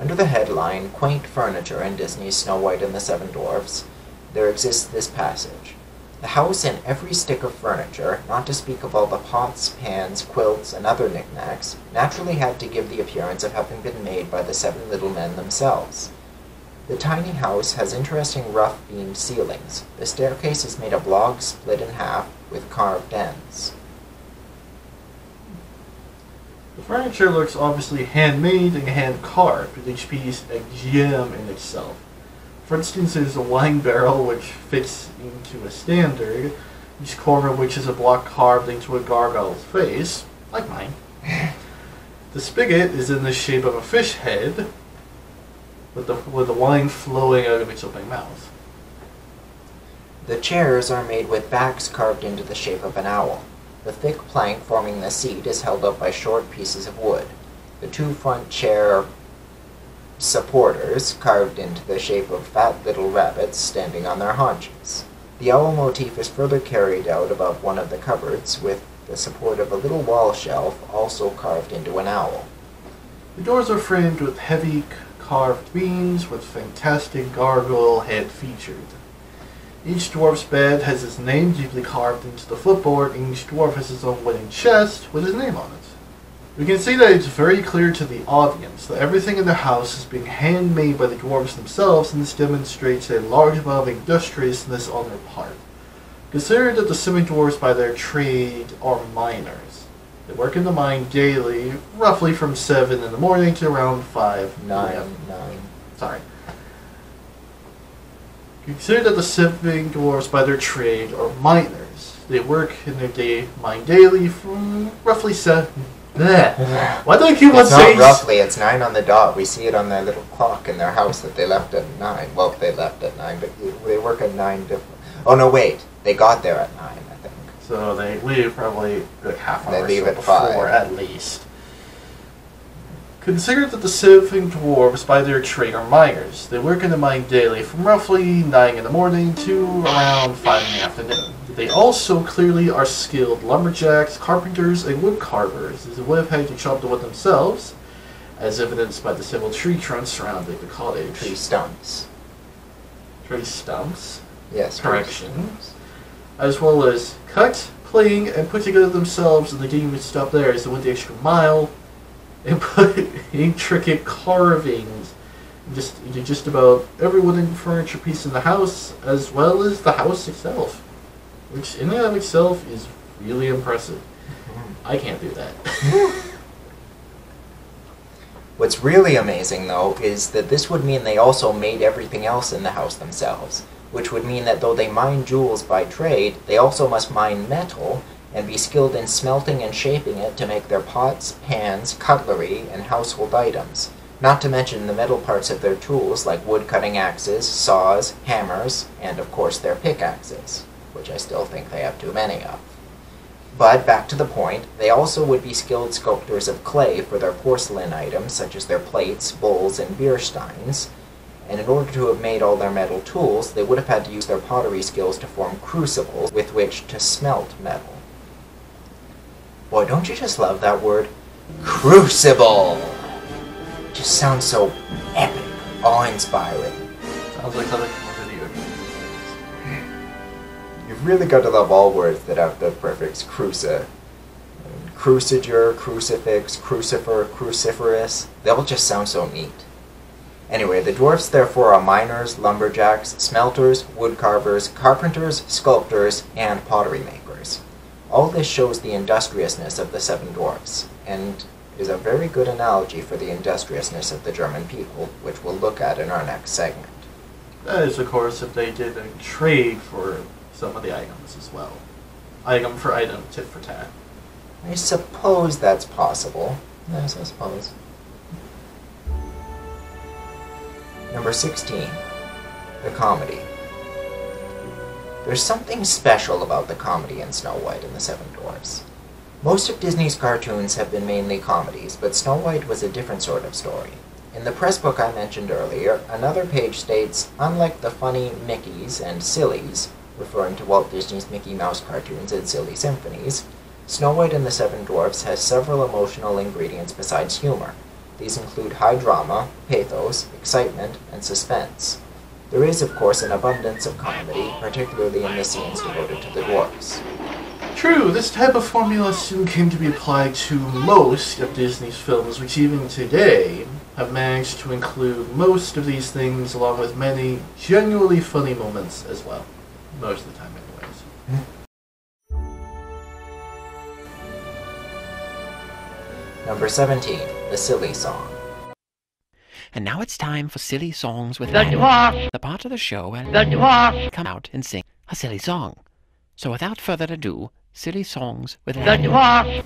B: Under the headline, Quaint Furniture in Disney's Snow White and the Seven Dwarfs, there exists this passage. The house and every stick of furniture, not to speak of all the pots, pans, quilts, and other knickknacks, naturally had to give the appearance of having been made by the seven little men themselves. The tiny house has interesting rough beamed ceilings. The staircase is made of logs split in half with carved ends.
A: The furniture looks obviously handmade and hand carved, with each piece a gem in itself. For instance, there's a wine barrel which fits into a standard, each corner of which is a block carved into a gargoyle's face, like mine. The spigot is in the shape of a fish head, with the, with the wine flowing out of its open mouth.
B: The chairs are made with backs carved into the shape of an owl. The thick plank forming the seat is held up by short pieces of wood. The two front chair supporters carved into the shape of fat little rabbits standing on their haunches. The owl motif is further carried out above one of the cupboards with the support of a little wall shelf also carved into an owl.
A: The doors are framed with heavy carved beams with fantastic gargoyle head featured. Each dwarf's bed has his name deeply carved into the footboard, and each dwarf has his own wooden chest with his name on it. We can see that it's very clear to the audience that everything in the house is being handmade by the dwarves themselves, and this demonstrates a large amount of industriousness on their part. Consider that the semi-dwarves by their trade are miners. They work in the mine daily, roughly from 7 in the morning to around 5
B: Nine,
A: p.m.
B: nine.
A: Sorry. Consider that the semi dwarves by their trade are miners. They work in their day, mine daily from roughly seven. Bleh. Why do I keep on saying?
B: roughly, it's nine on the dot. We see it on their little clock in their house that they left at nine. Well, they left at nine, but they work at nine to. Oh no, wait. They got there at nine, I think.
A: So they leave probably like half an
B: They
A: hour or
B: leave
A: so
B: at
A: before,
B: five.
A: at least. Consider that the seven dwarves by their trade are miners. They work in the mine daily from roughly 9 in the morning to around 5 in the afternoon. They also clearly are skilled lumberjacks, carpenters, and wood carvers, as they would have had to chop the wood themselves, as evidenced by the several tree trunks surrounding the cottage.
B: Tree stumps.
A: Tree stumps,
B: Yes. tree
A: correction,
B: stumps.
A: As well as cut, playing, and put together themselves, and they didn't even stop there, as they went the extra mile and put intricate carvings just into just about every wooden furniture piece in the house, as well as the house itself, which in and of itself is really impressive. Mm-hmm. I can't do that.
B: What's really amazing, though, is that this would mean they also made everything else in the house themselves, which would mean that though they mine jewels by trade, they also must mine metal and be skilled in smelting and shaping it to make their pots, pans, cutlery, and household items. Not to mention the metal parts of their tools like wood cutting axes, saws, hammers, and of course their pickaxes, which I still think they have too many of. But back to the point, they also would be skilled sculptors of clay for their porcelain items, such as their plates, bowls, and beer steins. And in order to have made all their metal tools, they would have had to use their pottery skills to form crucibles with which to smelt metal. Boy, don't you just love that word? Crucible! Just sounds so epic, awe-inspiring.
A: Sounds like something from a video game.
B: You've really got to love all words that have the prefix cruci. Cruciger, crucifix, crucifer, cruciferous. They all just sound so neat. Anyway, the dwarfs therefore are miners, lumberjacks, smelters, woodcarvers, carpenters, sculptors, and pottery makers. All this shows the industriousness of the seven dwarfs, and is a very good analogy for the industriousness of the German people, which we'll look at in our next segment.
A: That is, of course, if they did a trade for some of the items as well. Item for item, tit for tat.
B: I suppose that's possible. Yes, I suppose. Number 16. The comedy. There's something special about the comedy in Snow White and the Seven Dwarfs. Most of Disney's cartoons have been mainly comedies, but Snow White was a different sort of story. In the press book I mentioned earlier, another page states, unlike the funny Mickeys and Sillies, referring to Walt Disney's Mickey Mouse cartoons and Silly Symphonies, Snow White and the Seven Dwarfs has several emotional ingredients besides humor. These include high drama, pathos, excitement, and suspense. There is, of course, an abundance of comedy, particularly in the scenes devoted to the dwarfs.
A: True, this type of formula soon came to be applied to most of Disney's films, which even today have managed to include most of these things along with many genuinely funny moments as well. Most of the time,
B: Number 17, The Silly Song.
G: And now it's time for silly songs with
K: The
G: Lanny,
K: dwarf.
G: the part of the show where
K: The
G: Lanny
K: dwarf.
G: come out and sing a silly song. So without further ado, silly songs with
K: The
G: Lanny.
K: dwarf.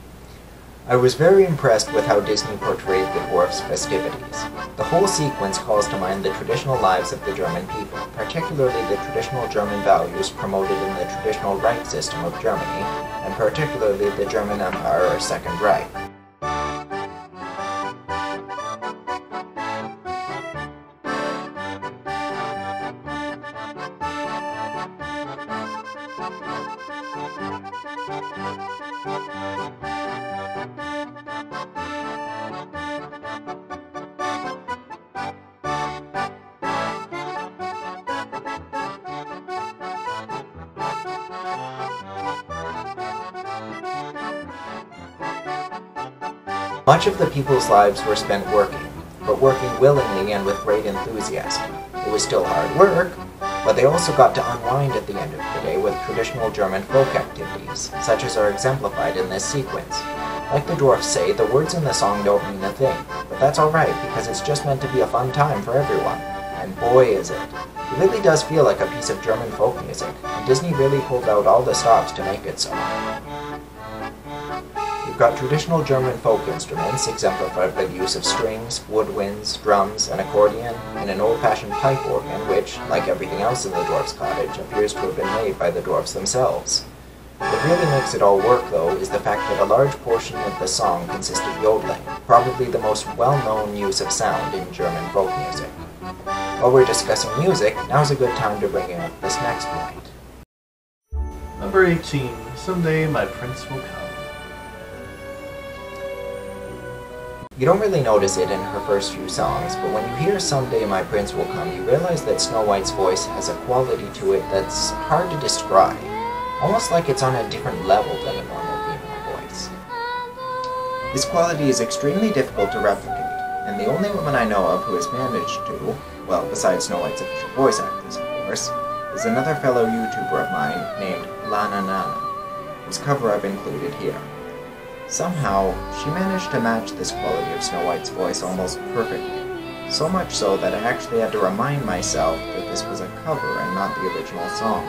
B: I was very impressed with how Disney portrayed the dwarfs' festivities. The whole sequence calls to mind the traditional lives of the German people, particularly the traditional German values promoted in the traditional Reich system of Germany, and particularly the German Empire or Second Reich. Much of the people's lives were spent working, but working willingly and with great enthusiasm. It was still hard work, but they also got to unwind at the end of the day with traditional German folk activities, such as are exemplified in this sequence. Like the dwarfs say, the words in the song don't mean a thing, but that's alright because it's just meant to be a fun time for everyone. And boy is it. It really does feel like a piece of German folk music, and Disney really pulled out all the stops to make it so. You've got traditional German folk instruments exemplified by the use of strings, woodwinds, drums, an accordion, and an old-fashioned pipe organ which, like everything else in the dwarf's cottage, appears to have been made by the dwarfs themselves. What really makes it all work, though, is the fact that a large portion of the song consists of yodeling, probably the most well-known use of sound in German folk music. While we're discussing music, now's a good time to bring up this next point.
A: Number 18. Someday my prince will come.
B: You don't really notice it in her first few songs, but when you hear Someday My Prince Will Come, you realize that Snow White's voice has a quality to it that's hard to describe. Almost like it's on a different level than a normal female voice.
E: This quality is extremely difficult to replicate, and the only woman I know of who has managed to, well, besides Snow White's official voice actress, of course, is another fellow YouTuber of mine named Lana Nana, whose cover I've included here. Somehow, she managed to match this quality of Snow White's voice almost perfectly, so much so that I actually had to remind myself that this was a cover and not the original song.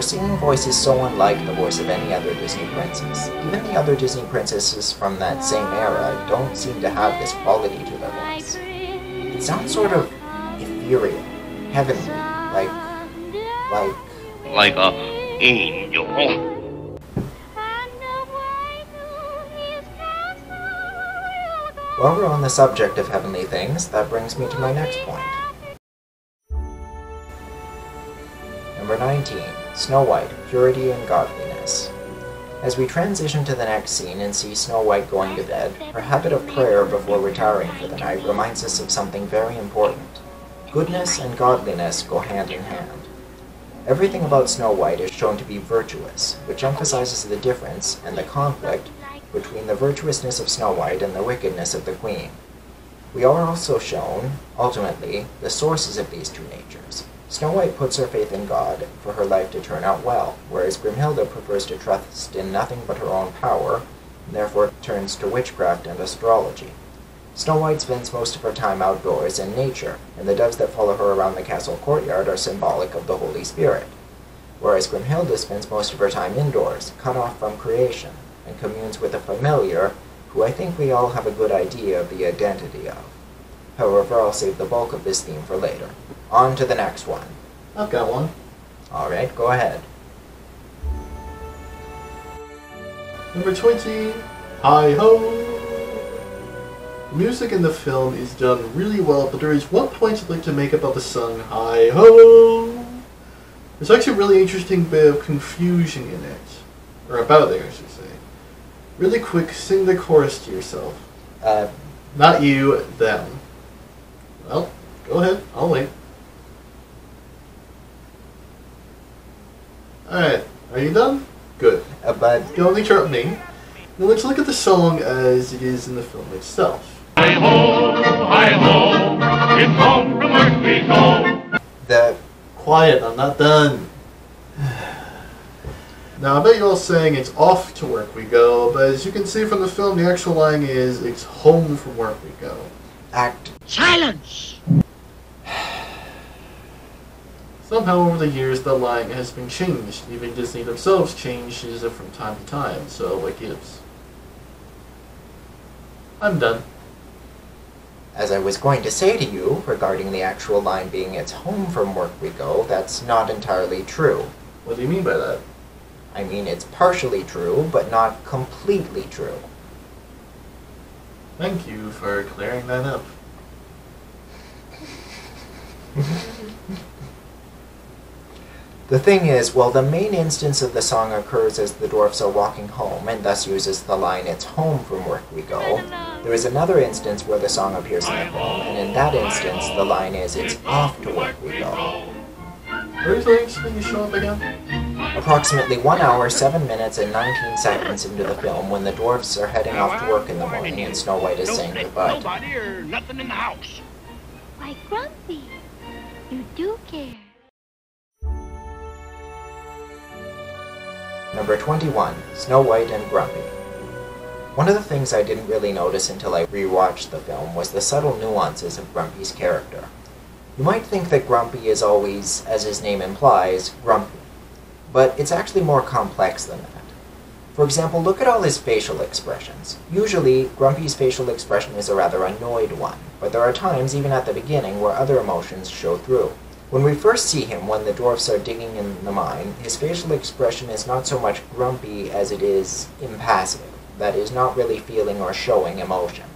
B: Her singing voice is so unlike the voice of any other Disney princess. Even the other Disney princesses from that same era don't seem to have this quality to their voice. It sounds sort of ethereal, heavenly, like, like,
L: like a angel.
B: While we're on the subject of heavenly things, that brings me to my next point. 19. Snow White, Purity and Godliness. As we transition to the next scene and see Snow White going to bed, her habit of prayer before retiring for the night reminds us of something very important. Goodness and godliness go hand in hand. Everything about Snow White is shown to be virtuous, which emphasizes the difference and the conflict between the virtuousness of Snow White and the wickedness of the Queen. We are also shown, ultimately, the sources of these two natures. Snow White puts her faith in God for her life to turn out well, whereas Grimhilda prefers to trust in nothing but her own power, and therefore turns to witchcraft and astrology. Snow White spends most of her time outdoors in nature, and the doves that follow her around the castle courtyard are symbolic of the Holy Spirit, whereas Grimhilda spends most of her time indoors, cut off from creation, and communes with a familiar who I think we all have a good idea of the identity of. However, I'll save the bulk of this theme for later. On to the next one.
A: I've got one.
B: Alright, go ahead.
A: Number 20, Hi Ho! The music in the film is done really well, but there is one point I'd like to make about the song Hi Ho! There's actually a really interesting bit of confusion in it. Or about it, I should say. Really quick, sing the chorus to yourself.
B: Uh,
A: Not you, them. Well, go ahead. I'll wait. Alright, are you done? Good.
B: Uh, but
A: Don't interrupt me. Now let's look at the song as it is in the film itself.
L: Hi ho, hi ho, it's home from work we go.
B: the
A: Quiet, I'm not done. Now, I bet you're all saying it's off to work we go, but as you can see from the film, the actual line is it's home from work we go.
B: act
K: Silence!
A: Somehow, over the years, the line has been changed. Even Disney themselves changes it from time to time, so what gives? I'm done.
B: As I was going to say to you regarding the actual line being it's home from work we go, that's not entirely true.
A: What do you mean by that?
B: I mean, it's partially true, but not completely true.
A: Thank you for clearing that up.
B: The thing is, well, the main instance of the song occurs as the dwarfs are walking home, and thus uses the line, It's home from work we go, there is another instance where the song appears in the film, and in that instance, the line is, It's off to work we go.
A: Where's the links when you show up again?
B: Approximately 1 hour, 7 minutes, and 19 seconds into the film, when the dwarfs are heading off to work in the morning and Snow White is saying goodbye.
K: Nobody or nothing in the house.
F: Why, Grumpy, you do care.
B: Number 21, Snow White and Grumpy. One of the things I didn't really notice until I rewatched the film was the subtle nuances of Grumpy's character. You might think that Grumpy is always, as his name implies, grumpy. But it's actually more complex than that. For example, look at all his facial expressions. Usually, Grumpy's facial expression is a rather annoyed one, but there are times, even at the beginning, where other emotions show through. When we first see him when the dwarfs are digging in the mine, his facial expression is not so much grumpy as it is impassive, that is, not really feeling or showing emotion.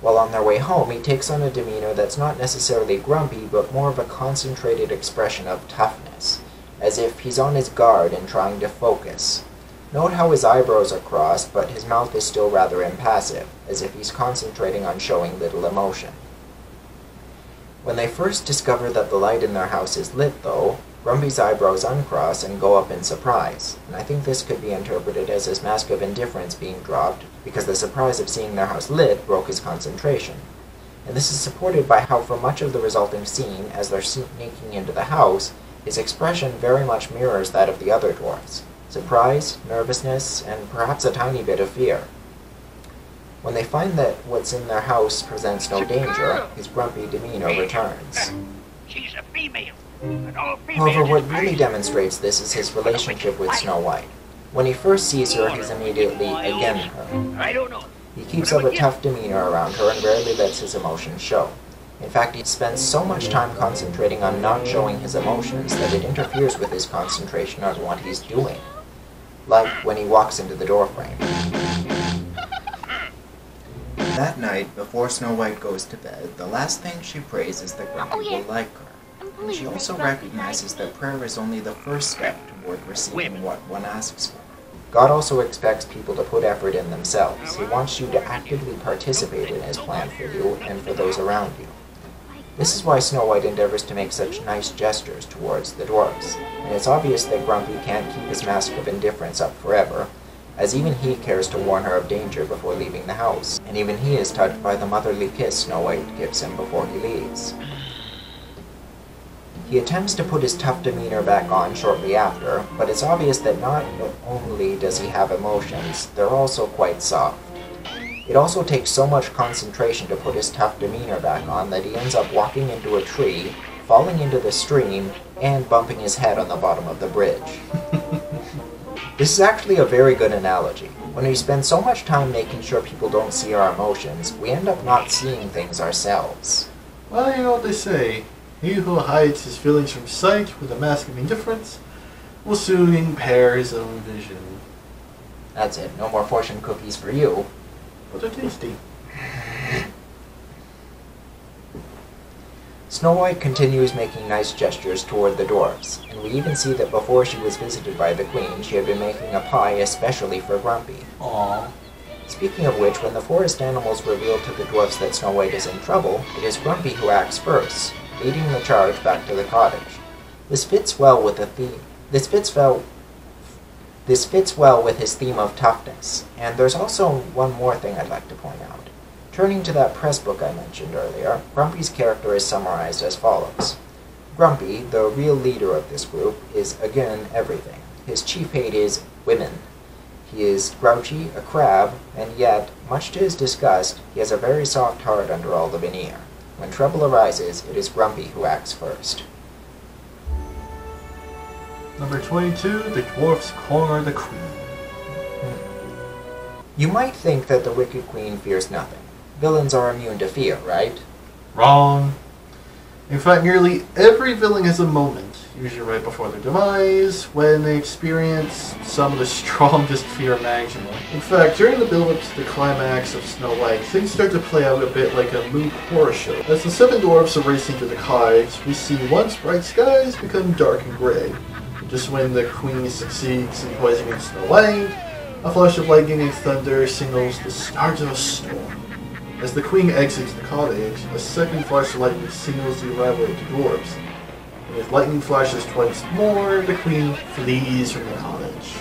B: While on their way home, he takes on a demeanor that's not necessarily grumpy, but more of a concentrated expression of toughness, as if he's on his guard and trying to focus. Note how his eyebrows are crossed, but his mouth is still rather impassive, as if he's concentrating on showing little emotion. When they first discover that the light in their house is lit, though, Grumpy's eyebrows uncross and go up in surprise, and I think this could be interpreted as his mask of indifference being dropped because the surprise of seeing their house lit broke his concentration. And this is supported by how for much of the resulting scene, as they're sneaking into the house, his expression very much mirrors that of the other dwarfs. Surprise, nervousness, and perhaps a tiny bit of fear. When they find that what's in their house presents no danger, his grumpy demeanor returns.
K: She's a female.
B: However, what really demonstrates this is his relationship with Snow White. When he first sees her, he's immediately against her.
K: I don't know.
B: He keeps up a tough demeanor around her and rarely lets his emotions show. In fact, he spends so much time concentrating on not showing his emotions that it interferes with his concentration on what he's doing. Like when he walks into the doorframe. That night, before Snow White goes to bed, the last thing she prays is that Grumpy
F: Oh, yeah.
B: will like her. And she also recognizes that prayer is only the first step toward receiving what one asks for. God also expects people to put effort in themselves. He wants you to actively participate in His plan for you and for those around you. This is why Snow White endeavors to make such nice gestures towards the dwarfs, and it's obvious that Grumpy can't keep his mask of indifference up forever, as even he cares to warn her of danger before leaving the house, and even he is touched by the motherly kiss Snow White gives him before he leaves. He attempts to put his tough demeanor back on shortly after, but it's obvious that not only does he have emotions, they're also quite soft. It also takes so much concentration to put his tough demeanor back on that he ends up walking into a tree, falling into the stream, and bumping his head on the bottom of the bridge. this is actually a very good analogy. When we spend so much time making sure people don't see our emotions, we end up not seeing things ourselves.
A: Well, you know what they say. He who hides his feelings from sight with a mask of indifference will soon impair his own vision.
B: That's it. No more fortune cookies for you.
A: But they're tasty.
B: Snow White continues making nice gestures toward the dwarfs, and we even see that before she was visited by the queen, she had been making a pie especially for Grumpy.
A: Aww.
B: Speaking of which, when the forest animals reveal to the dwarfs that Snow White is in trouble, it is Grumpy who acts first, leading the charge back to the cottage. This fits well with the theme. This fits well. This fits well with his theme of toughness. And there's also one more thing I'd like to point out. Turning to that press book I mentioned earlier, Grumpy's character is summarized as follows. Grumpy, the real leader of this group, is again everything. His chief hate is women. He is grouchy, a crab, and yet, much to his disgust, he has a very soft heart under all the veneer. When trouble arises, it is Grumpy who acts first.
A: Number 22, the dwarfs corner the queen. Hmm.
B: You might think that the Wicked Queen fears nothing. Villains are immune to fear, right?
A: Wrong. In fact, nearly every villain has a moment, usually right before their demise, when they experience some of the strongest fear imaginable. In fact, during the build-up to the climax of Snow White, things start to play out a bit like a mood horror show. As the seven dwarfs are racing to the cottage, we see once bright skies become dark and gray. Just when the queen succeeds in poisoning Snow White, a flash of lightning and thunder signals the start of a storm. As the queen exits the cottage, a second flash of lightning signals the arrival of the dwarves. And as lightning flashes twice more, the queen flees from the cottage.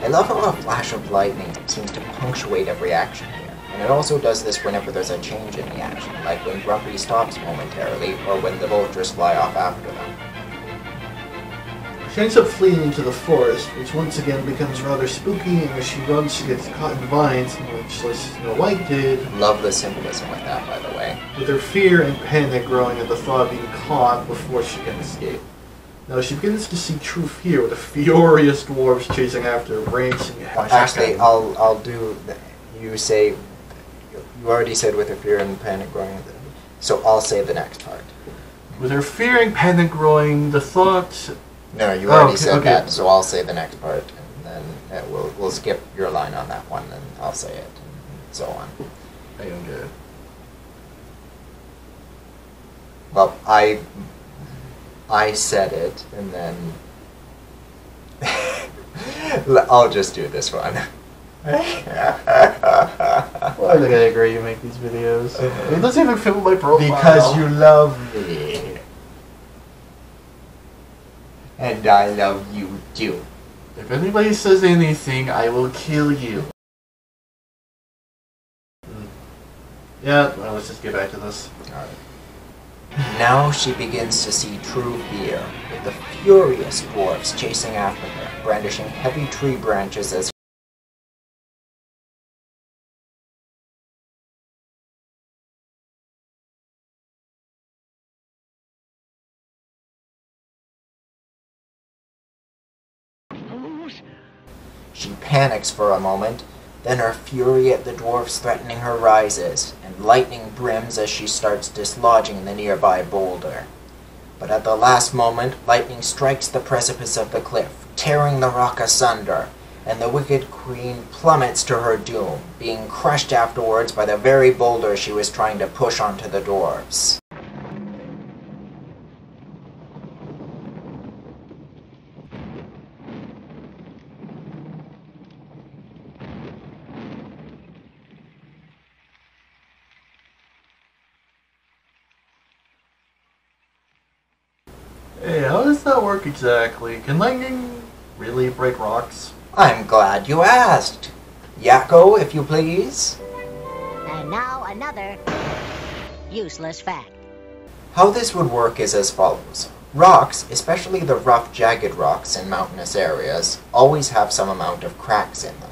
B: I love how a flash of lightning seems to punctuate every action here, and it also does this whenever there's a change in the action, like when Grumpy stops momentarily, or when the vultures fly off after them.
A: She ends up fleeing into the forest, which once again becomes rather spooky, and as she runs, she gets caught in vines, much like Snow White did,
B: Love the symbolism with that, by the way.
A: with her fear and panic growing at the thought of being caught before she can escape. Now she begins to see true fear with the furious dwarves chasing after her, branching
B: Actually, I'll I'll do. The, you say. You already said with her fear and panic growing, so I'll say the next part.
A: With her fear and panic growing, the thought
B: No, you
A: Oh,
B: already
A: okay,
B: said
A: okay.
B: that, so I'll say the next part, and then uh, we'll we'll skip your line on that one, and I'll say it, and so on.
A: I don't get it.
B: Well, I I said it, and then I'll just do this one.
A: Why do I gotta agree you make these videos? It doesn't even fit with my profile.
B: because you love me, and I love you too.
A: If anybody says anything, I will kill you. Hmm. Yeah, well, let's just get back to this.
B: Now she begins to see true fear, with the furious dwarfs chasing after her, brandishing heavy tree branches as panics for a moment, then her fury at the dwarfs threatening her rises, and lightning brims as she starts dislodging the nearby boulder. But at the last moment, lightning strikes the precipice of the cliff, tearing the rock asunder, and the wicked queen plummets to her doom, being crushed afterwards by the very boulder she was trying to push onto the dwarves.
A: Hey, how does that work exactly? Can lightning really break rocks?
B: I'm glad you asked. Yakko, if you please.
M: And now another useless fact.
B: How this would work is as follows. Rocks, especially the rough, jagged rocks in mountainous areas, always have some amount of cracks in them.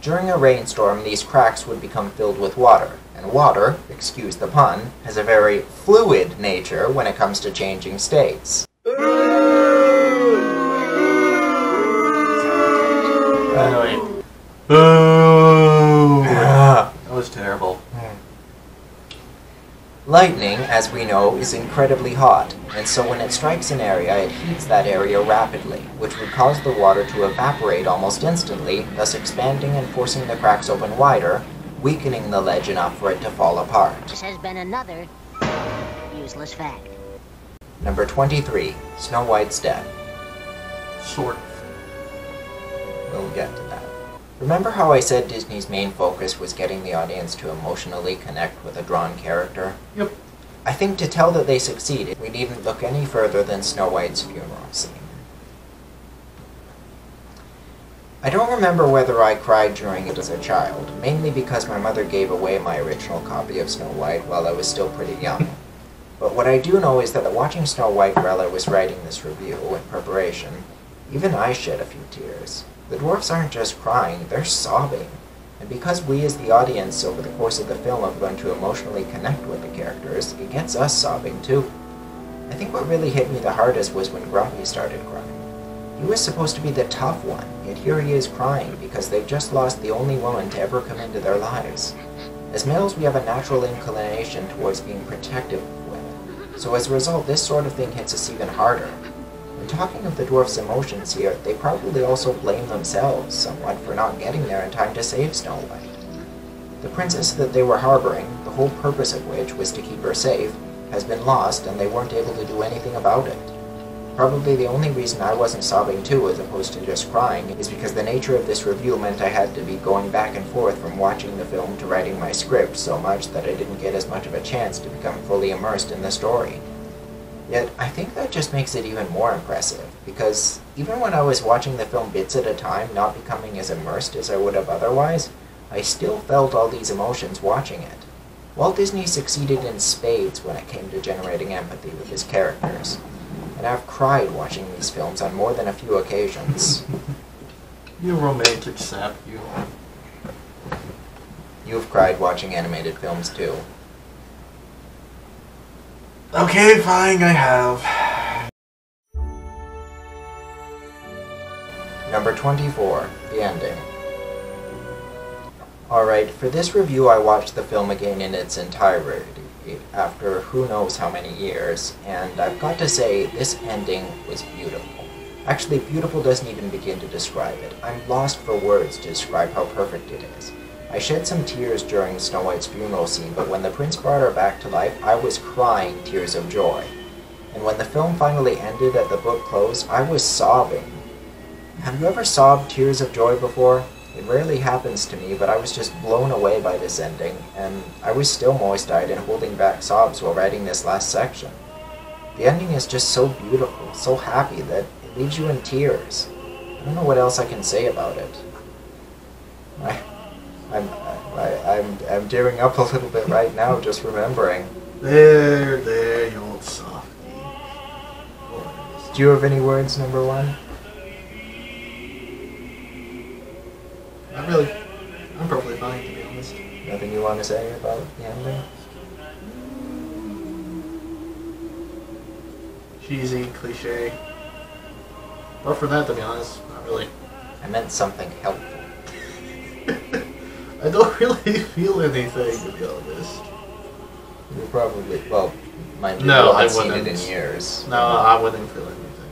B: During a rainstorm, these cracks would become filled with water, and water, excuse the pun, has a very fluid nature when it comes to changing states.
A: Boo! that was terrible. Hmm.
B: Lightning, as we know, is incredibly hot, and so when it strikes an area, it heats that area rapidly, which would cause the water to evaporate almost instantly, thus expanding and forcing the cracks open wider, weakening the ledge enough for it to fall apart.
M: This has been another useless fact.
B: Number 23, Snow White's death.
A: Sort of.
B: We'll get to that. Remember how I said Disney's main focus was getting the audience to emotionally connect with a drawn character?
A: Yep.
B: I think to tell that they succeeded, we needn't look any further than Snow White's funeral scene. I don't remember whether I cried during it as a child, mainly because my mother gave away my original copy of Snow White while I was still pretty young. But what I do know is that watching Snow White while I was writing this review in preparation, even I shed a few tears. The dwarfs aren't just crying, they're sobbing. And because we as the audience over the course of the film have learned to emotionally connect with the characters, it gets us sobbing too. I think what really hit me the hardest was when Grumpy started crying. He was supposed to be the tough one, yet here he is crying because they've just lost the only woman to ever come into their lives. As males, we have a natural inclination towards being protective of women, so as a result, this sort of thing hits us even harder. Talking of the dwarfs' emotions here, they probably also blame themselves somewhat for not getting there in time to save Snow White. The princess that they were harboring, the whole purpose of which was to keep her safe, has been lost and they weren't able to do anything about it. Probably the only reason I wasn't sobbing too, as opposed to just crying, is because the nature of this review meant I had to be going back and forth from watching the film to writing my script so much that I didn't get as much of a chance to become fully immersed in the story. Yet, I think that just makes it even more impressive, because even when I was watching the film bits at a time, not becoming as immersed as I would have otherwise, I still felt all these emotions watching it. Walt Disney succeeded in spades when it came to generating empathy with his characters and I've cried watching these films on more than a few occasions.
A: you romantic sap, you.
B: You've cried watching animated films too.
A: Okay, fine, I have.
B: Number 24, The Ending. Alright, for this review I watched the film again in its entirety after who knows how many years, and I've got to say, this ending was beautiful. Actually, beautiful doesn't even begin to describe it. I'm lost for words to describe how perfect it is. I shed some tears during Snow White's funeral scene, but when the prince brought her back to life, I was crying tears of joy. And when the film finally ended at the book closed, I was sobbing. Have you ever sobbed tears of joy before? It rarely happens to me, but I was just blown away by this ending, and I was still moist-eyed and holding back sobs while writing this last section. The ending is just so beautiful, so happy, that it leaves you in tears. I don't know what else I can say about it. I, I'm, I, I'm, I'm tearing up a little bit right now just remembering.
A: There, there, you old softy.
B: Do you have any words, number one?
A: Not really. I'm probably fine, to be honest.
B: Nothing you want to say about the ending?
A: Cheesy, cliche. Apart for that, to be honest, not really.
B: I meant something helpful.
A: I don't really feel anything, to be honest.
B: You probably, well, you,
A: no, I
B: seen
A: wouldn't.
B: it in years.
A: No, I wouldn't feel anything.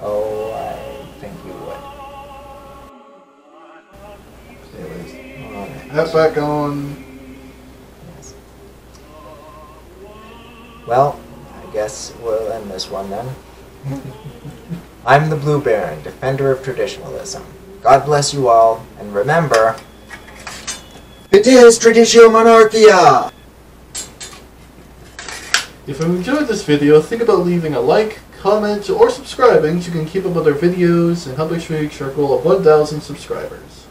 B: Oh, I think you would.
A: That's back on.
B: Yes. Well, I guess we'll end this one then. I'm the Blue Baron, defender of traditionalism. God bless you all, and remember...
E: It is Traditio Monarchia!
A: If you enjoyed this video, think about leaving a like, comment, or subscribing so you can keep up with our videos and help us reach our goal of 1,000 subscribers.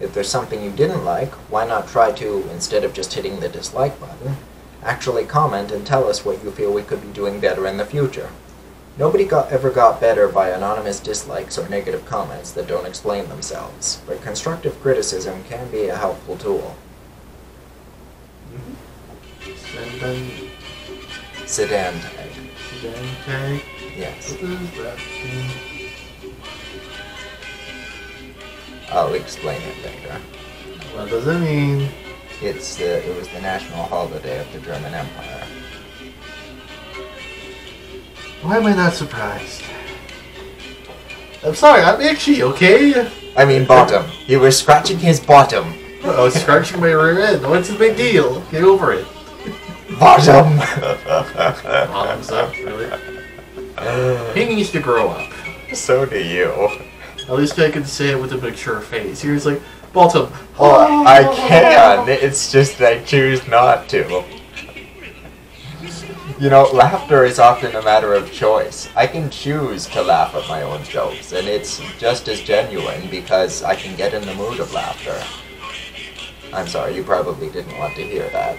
B: If there's something you didn't like, why not try to, instead of just hitting the dislike button, actually comment and tell us what you feel we could be doing better in the future. Nobody got, ever got better by anonymous dislikes or negative comments that don't explain themselves, but constructive criticism can be a helpful tool.
A: And then,
B: Sedantag.
A: then tag.
B: Yes.
A: What is that thing?
B: I'll explain it later.
A: What does it mean?
B: It's the, it was the national holiday of the German Empire.
A: Why am I not surprised? I'm sorry, I'm itchy, okay?
B: I mean bottom. You were scratching his bottom.
A: I was scratching my rear end. What's the big deal? Get over it.
B: Bottom!
A: Bottoms up, really. He needs to grow up.
B: so do you.
A: At least I can say it with a mature face. He was like, Baltum.
B: Oh, I can. It's just that I choose not to. You know, laughter is often a matter of choice. I can choose to laugh at my own jokes, and it's just as genuine because I can get in the mood of laughter. I'm sorry, you probably didn't want to hear that.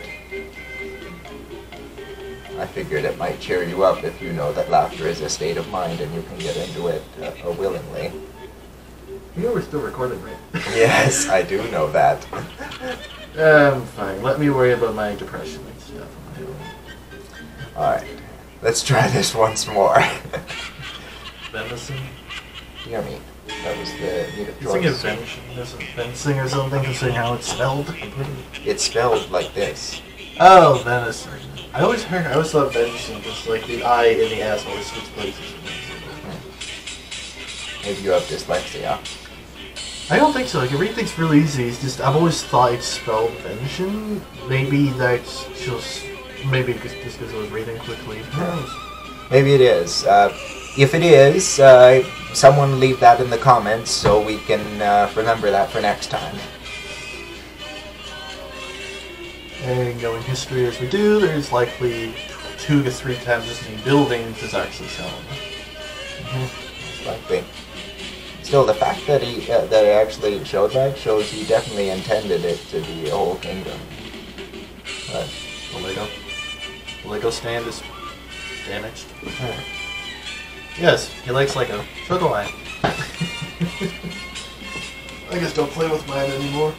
B: I figured it might cheer you up if you know that laughter is a state of mind and you can get into it uh, willingly.
A: You know we're still recording, right?
B: Yes, I do know that.
A: um, fine. Let me worry about my depression and stuff. on my own.
B: Alright, let's try this once more.
A: Venison?
B: Me. That was the meat of
A: You
B: choice.
A: fencing, isn't fencing or something, considering how it's spelled?
B: It's spelled like this.
A: Oh, venison. I always heard, I always thought venison, just like the I in the S always switch places.
B: Maybe you have dyslexia.
A: I don't think so. Like, you read things really easy. It's just, I've always thought it's spelled venison. Maybe that's just, maybe just because I was reading quickly. Who?
B: Maybe it is. Uh, if it is, uh, someone leave that in the comments so we can uh, remember that for next time.
A: And going history as we do, there's likely two to three times as many buildings as actually shown.
B: Most likely. Still, the fact that he uh, that it actually showed that shows he definitely intended it to be a whole kingdom. But
A: The Lego, the Lego stand is damaged. Hmm. Yes, he likes Lego. So do I. I guess don't play with mine anymore.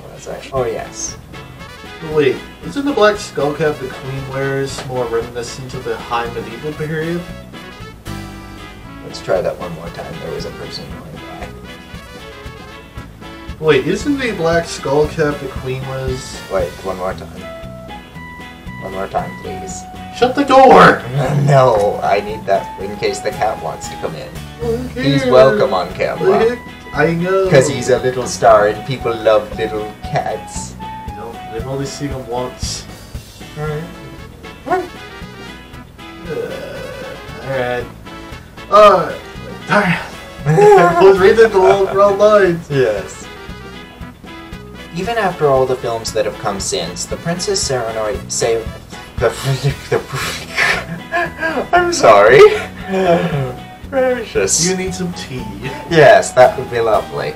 B: what was I? Oh yes.
A: Wait, isn't the black skull cap the queen wears more reminiscent of the high medieval period?
B: Let's try that one more time. There was a person going by.
A: Wait, isn't the black skull cap the queen was?
B: Wait, one more time. One more time, please.
A: Shut the door!
B: no, I need that in case the cat wants to come in.
A: Okay.
B: He's welcome on camera.
A: I know.
B: Because he's a little star and people love little cats.
A: You know, they've only seen him once.
B: Alright.
A: Uh, Alright. Uh, darn. I was reading the wrong lines.
B: Yes. Even after all the films that have come since, the Princess Serenade say the, the I'm sorry. Precious.
A: You need some tea.
B: Yes, that would be lovely.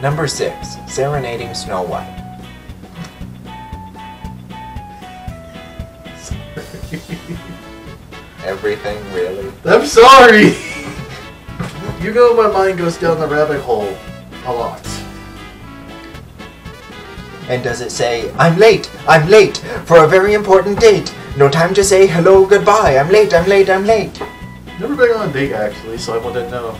B: Number six, serenading Snow White. Everything really.
A: I'm sorry! you know my mind goes down the rabbit hole a lot.
B: And does it say, I'm late, I'm late, for a very important date. No time to say hello, goodbye, I'm late, I'm late, I'm late.
A: Never been on a date actually, so I wouldn't know.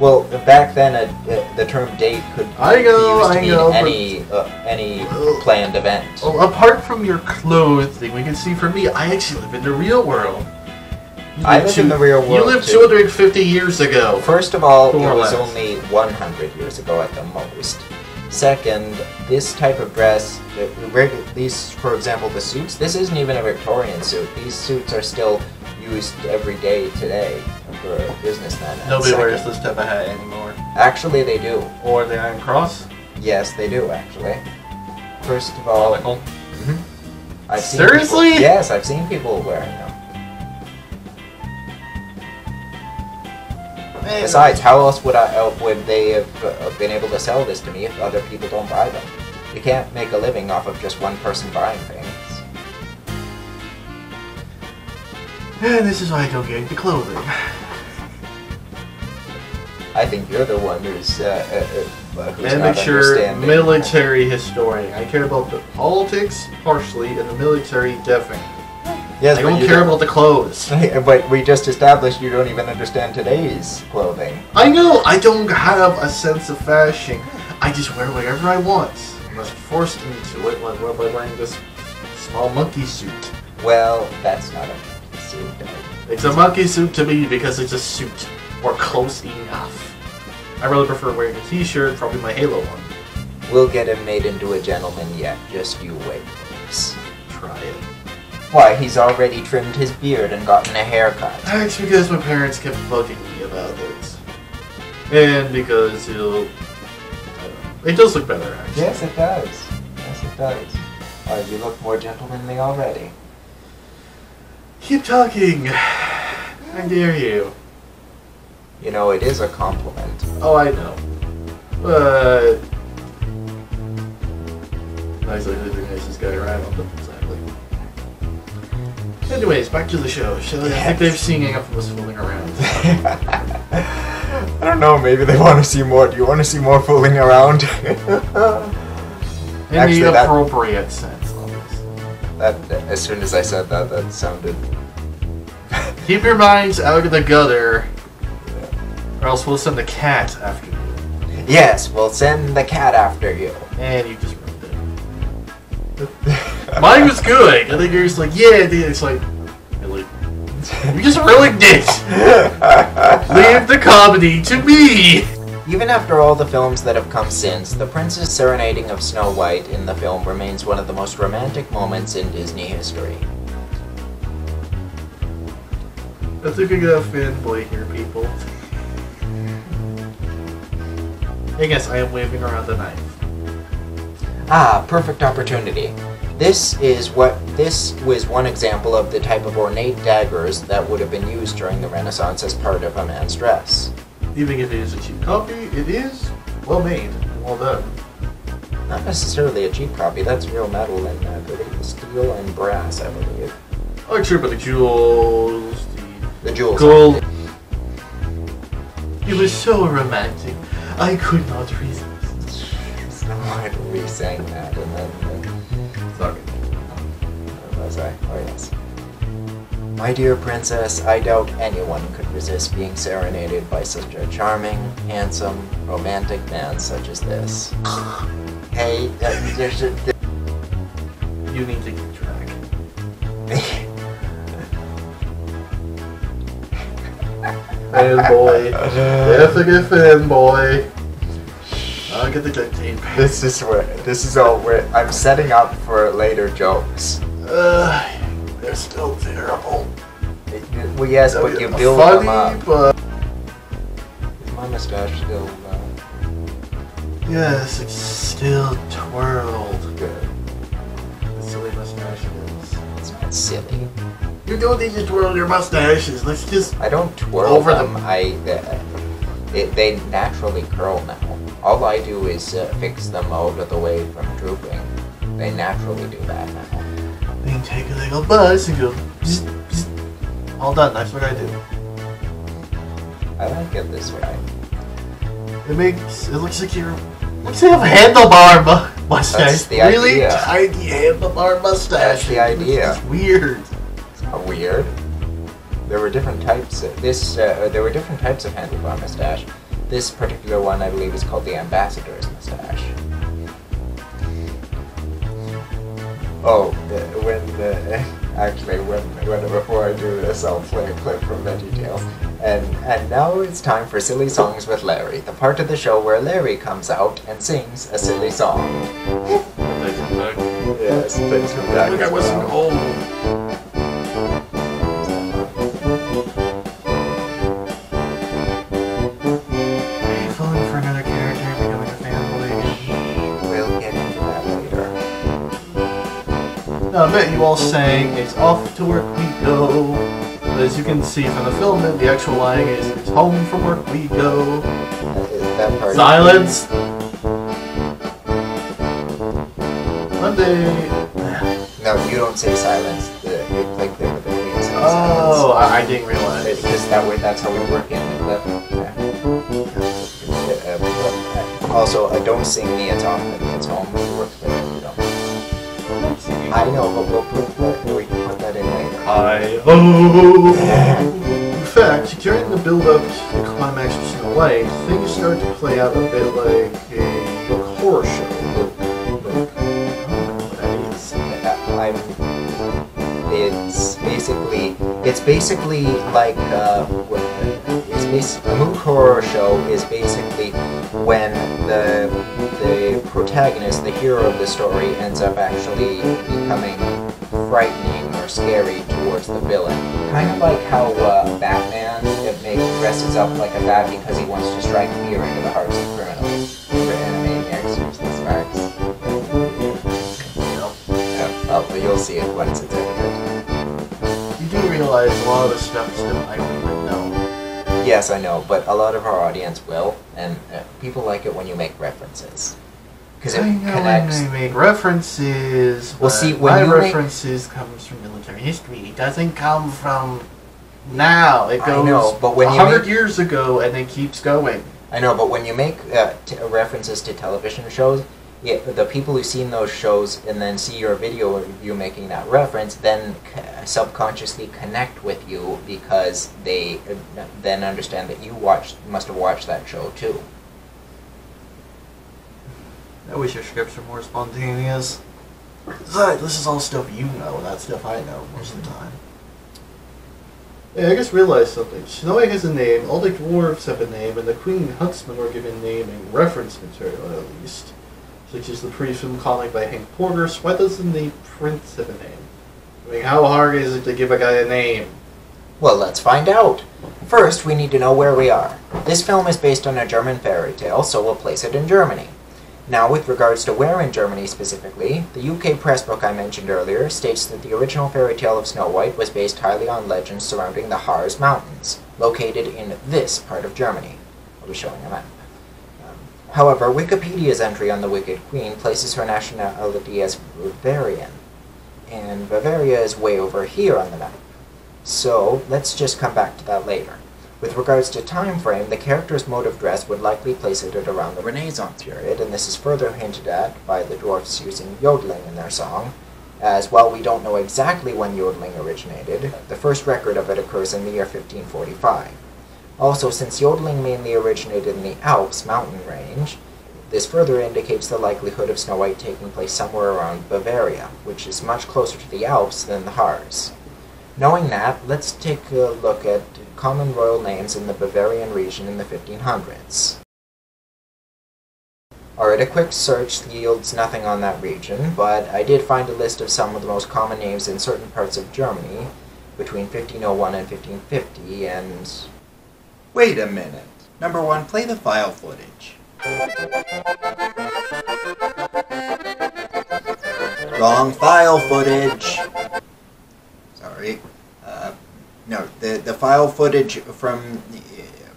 B: Well, back then, a, a, the term date could
A: I
B: be
A: know,
B: used to
A: I
B: mean
A: know,
B: any uh, any planned event.
A: Well, apart from your clothing, we can see for me, I actually live in the real world. You
B: I
A: live
B: live in the real world.
A: You lived
B: too.
A: 250 years ago.
B: First of all, it was only 100 years ago at the most. Second, this type of dress, these, for example, the suits, this isn't even a Victorian suit. These suits are still used every day today for businessman. And
A: Nobody
B: second-
A: wears this type of hat anymore.
B: Actually, they do.
A: Or the Iron Cross.
B: Yes, they do, actually. First of all, Mhm. I've seen people-
A: Seriously?
B: yes, I've seen people wearing them. Besides, how else would I uh, would they have uh, been able to sell this to me if other people don't buy them? You can't make a living off of just one person buying things.
A: And this is why I don't get into clothing.
B: I think you're the one who's uh, uh, uh, who's
A: Amateur military historian. I care about the politics partially, and the military definitely.
B: Yes,
A: I don't care about the clothes.
B: But we just established you don't even understand today's clothing.
A: I know I don't have a sense of fashion. I just wear whatever I want. Unless forced into it, like by wearing this small monkey suit.
B: Well, that's not a suit. though.
A: It's a monkey suit to me because it's a suit, or close enough. I really prefer wearing a t-shirt, probably my Halo one.
B: We'll get him made into a gentleman yet. Just you wait, folks.
A: Try it.
B: Why, he's already trimmed his beard and gotten a haircut.
A: That's because my parents kept bugging me about this. And because it'll... I don't know. It does look better, actually.
B: Yes, it does. Yes, it does. Why, you look more gentlemanly already.
A: Keep talking. I dare you.
B: You know, it is a compliment.
A: Oh, I know. But... Nice like the nicest guy around. Anyways, back to the show. Shall we? I think they've seen enough of us fooling around.
B: I don't know, maybe they want to see more. Do you want to see more fooling around?
A: In
B: Actually,
A: the
B: that-
A: appropriate sense, obviously.
B: That, as soon as I said that, that sounded.
A: Keep your minds out of the gutter, or else we'll send the cat after you.
B: Yes, we'll send the cat after you.
A: And you just. Mine was good. I think you're just like, yeah, dude. It's like, really? You just ruined it. Leave the comedy to me.
B: Even after all the films that have come since, the Princess Serenading of Snow White in the film remains one of the most romantic moments in Disney history.
A: I think we got a uh, fanboy here, people. I guess I am waving around the knife.
B: Ah, perfect opportunity. This is what this was one example of the type of ornate daggers that would have been used during the Renaissance as part of a man's dress.
A: Even if it is a cheap copy, it is well made and well done.
B: Not necessarily a cheap copy, that's real metal and uh, steel and brass, I believe.
A: Oh, true, but the jewels, the
B: The jewels.
A: gold. It was so romantic. I could not resist.
B: Why are we saying that? And then,
A: Sorry.
B: where was I? Oh yes. My dear princess, I doubt anyone could resist being serenaded by such a charming, handsome, romantic man such as this. hey, uh, there's a,
A: You need to keep track. Fanboy. Definitely fanboy. I'll get the duct tape.
B: This is where this is all where I'm setting up for later jokes.
A: Uh, they're still terrible.
B: Well, yes, but you build
A: Funny,
B: them up.
A: but
B: Is my mustache still uh,
A: yes, it's still twirled.
B: good?
A: The silly mustaches.
B: It's not silly.
A: You don't need to twirl your mustaches. Let's just
B: I don't twirl
A: Over
B: them.
A: them.
B: I uh, it, they naturally curl now. All I do is uh, fix them out of the way from drooping. They naturally do that now.
A: then take a little buzz and go. Bzz, bzz. All done. That's what I do.
B: I like it this way.
A: It makes it looks like you're looks like a handlebar mu- mustache. Really
B: idea.
A: tiny handlebar mustache.
B: That's the idea.
A: It's weird.
B: It's not weird. There were different types. Of, this uh, there were different types of handlebar mustache. This particular one, I believe, is called the ambassador's mustache. Oh, the, when the actually when, when before I do this, I'll play a clip from VeggieTales. And and now it's time for silly songs with Larry, the part of the show where Larry comes out and sings a silly song. Yes, thanks for that.
A: Look, I
B: as
A: wasn't old. Bet you all sang it's off to work we go. But as you can see from the film, the actual line is it's home from work we go.
B: That part.
A: Silence. Monday.
B: No, you don't say silence. The, you with the queen says
A: Oh. I, I didn't realize.
B: It's just that way. That's how we work in the clip. Also, I don't sing the it's off it's home. I know, but we'll put that. We can put that in later.
A: Hi ho! In fact, during the build-up to the climax of Snow White, things start to play out a bit like a horror show. Look, look. I don't know what that is.
B: I'm. It's basically. It's basically like. Uh, what- it's bas- a mood horror show is basically when the the protagonist, the hero of the story, ends up actually becoming frightening or scary towards the villain. Kind of like how uh, Batman it makes dresses up like a bat because he wants to strike fear into the hearts of criminals. For Animaniacs, useless facts. Yeah, oh, but you'll see it once it's edited.
A: You do realize a lot of the stuff is stuff I wouldn't know.
B: Yes, I know, but a lot of our audience will, and uh, people like it when you make references. Because it
A: I know
B: connects.
A: when they make references.
B: Well, see, when
A: my
B: you make-
A: references comes from military history. It doesn't come from now. It goes I
B: know, but when
A: hundred
B: make-
A: years ago, and it keeps going.
B: I know, but when you make uh, t- references to television shows, yeah, the people who've seen those shows and then see your video of you making that reference, then subconsciously connect with you because they uh, then understand that you watched must have watched that show too.
A: I wish your scripts were more spontaneous. Besides, this is all stuff you know, not stuff I know most of the mm-hmm. time. Yeah, I just realized something. Snow White has a name, all the dwarves have a name, and the Queen and Huntsman were given name and reference material at least. Such as the pre-film comic by Hank Porter, so why doesn't the Prince have a name? I mean, how hard is it to give a guy a name?
B: Well, let's find out. First, we need to know where we are. This film is based on a German fairy tale, so we'll place it in Germany. Now, with regards to where in Germany specifically, the UK press book I mentioned earlier states that the original fairy tale of Snow White was based highly on legends surrounding the Harz Mountains, located in this part of Germany. I'll be showing a map. Um, However, Wikipedia's entry on the Wicked Queen places her nationality as Bavarian, and Bavaria is way over here on the map. So, let's just come back to that later. With regards to time frame, the character's mode of dress would likely place it at around the Renaissance period, and this is further hinted at by the dwarfs using yodeling in their song, as while we don't know exactly when yodeling originated, the first record of it occurs in the year 1545. Also, since yodeling mainly originated in the Alps mountain range, this further indicates the likelihood of Snow White taking place somewhere around Bavaria, which is much closer to the Alps than the Harz. Knowing that, let's take a look at common royal names in the Bavarian region in the 1500s. Alright, a quick search yields nothing on that region, but I did find a list of some of the most common names in certain parts of Germany between 1501 and 1550, and
E: Wait a minute. Number one, play the file footage. Wrong file footage. Sorry. Uh, no, the the file footage from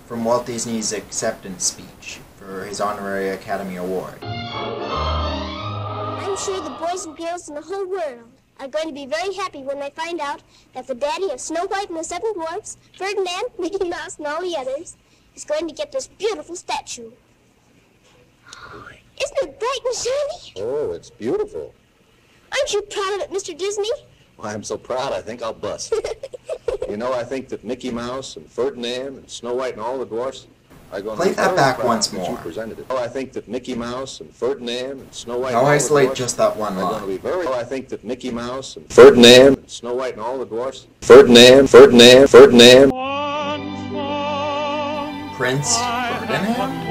E: from Walt Disney's acceptance speech for his honorary Academy Award.
N: I'm sure the boys and girls in the whole world are going to be very happy when they find out that the daddy of Snow White and the Seven Dwarfs, Ferdinand, Mickey Mouse, and all the others, is going to get this beautiful statue. Isn't it bright and shiny?
O: Oh, it's beautiful.
N: Aren't you proud of it, Mr. Disney?
O: Well, I'm so proud I think I'll bust. you know, I think that Mickey Mouse and Ferdinand and Snow White and all the dwarfs are going
E: Play
O: to be
E: that
O: very
E: back
O: proud
E: once
O: that you
E: more.
O: presented it. Oh, I think that Mickey Mouse and Ferdinand and Snow White
E: Now
O: and all
E: isolate
O: the
E: just that one line.
O: going to be very. Oh, I think that Mickey Mouse and Ferdinand and Snow White and all the dwarfs. Ferdinand, Ferdinand, Ferdinand.
E: Prince Ferdinand?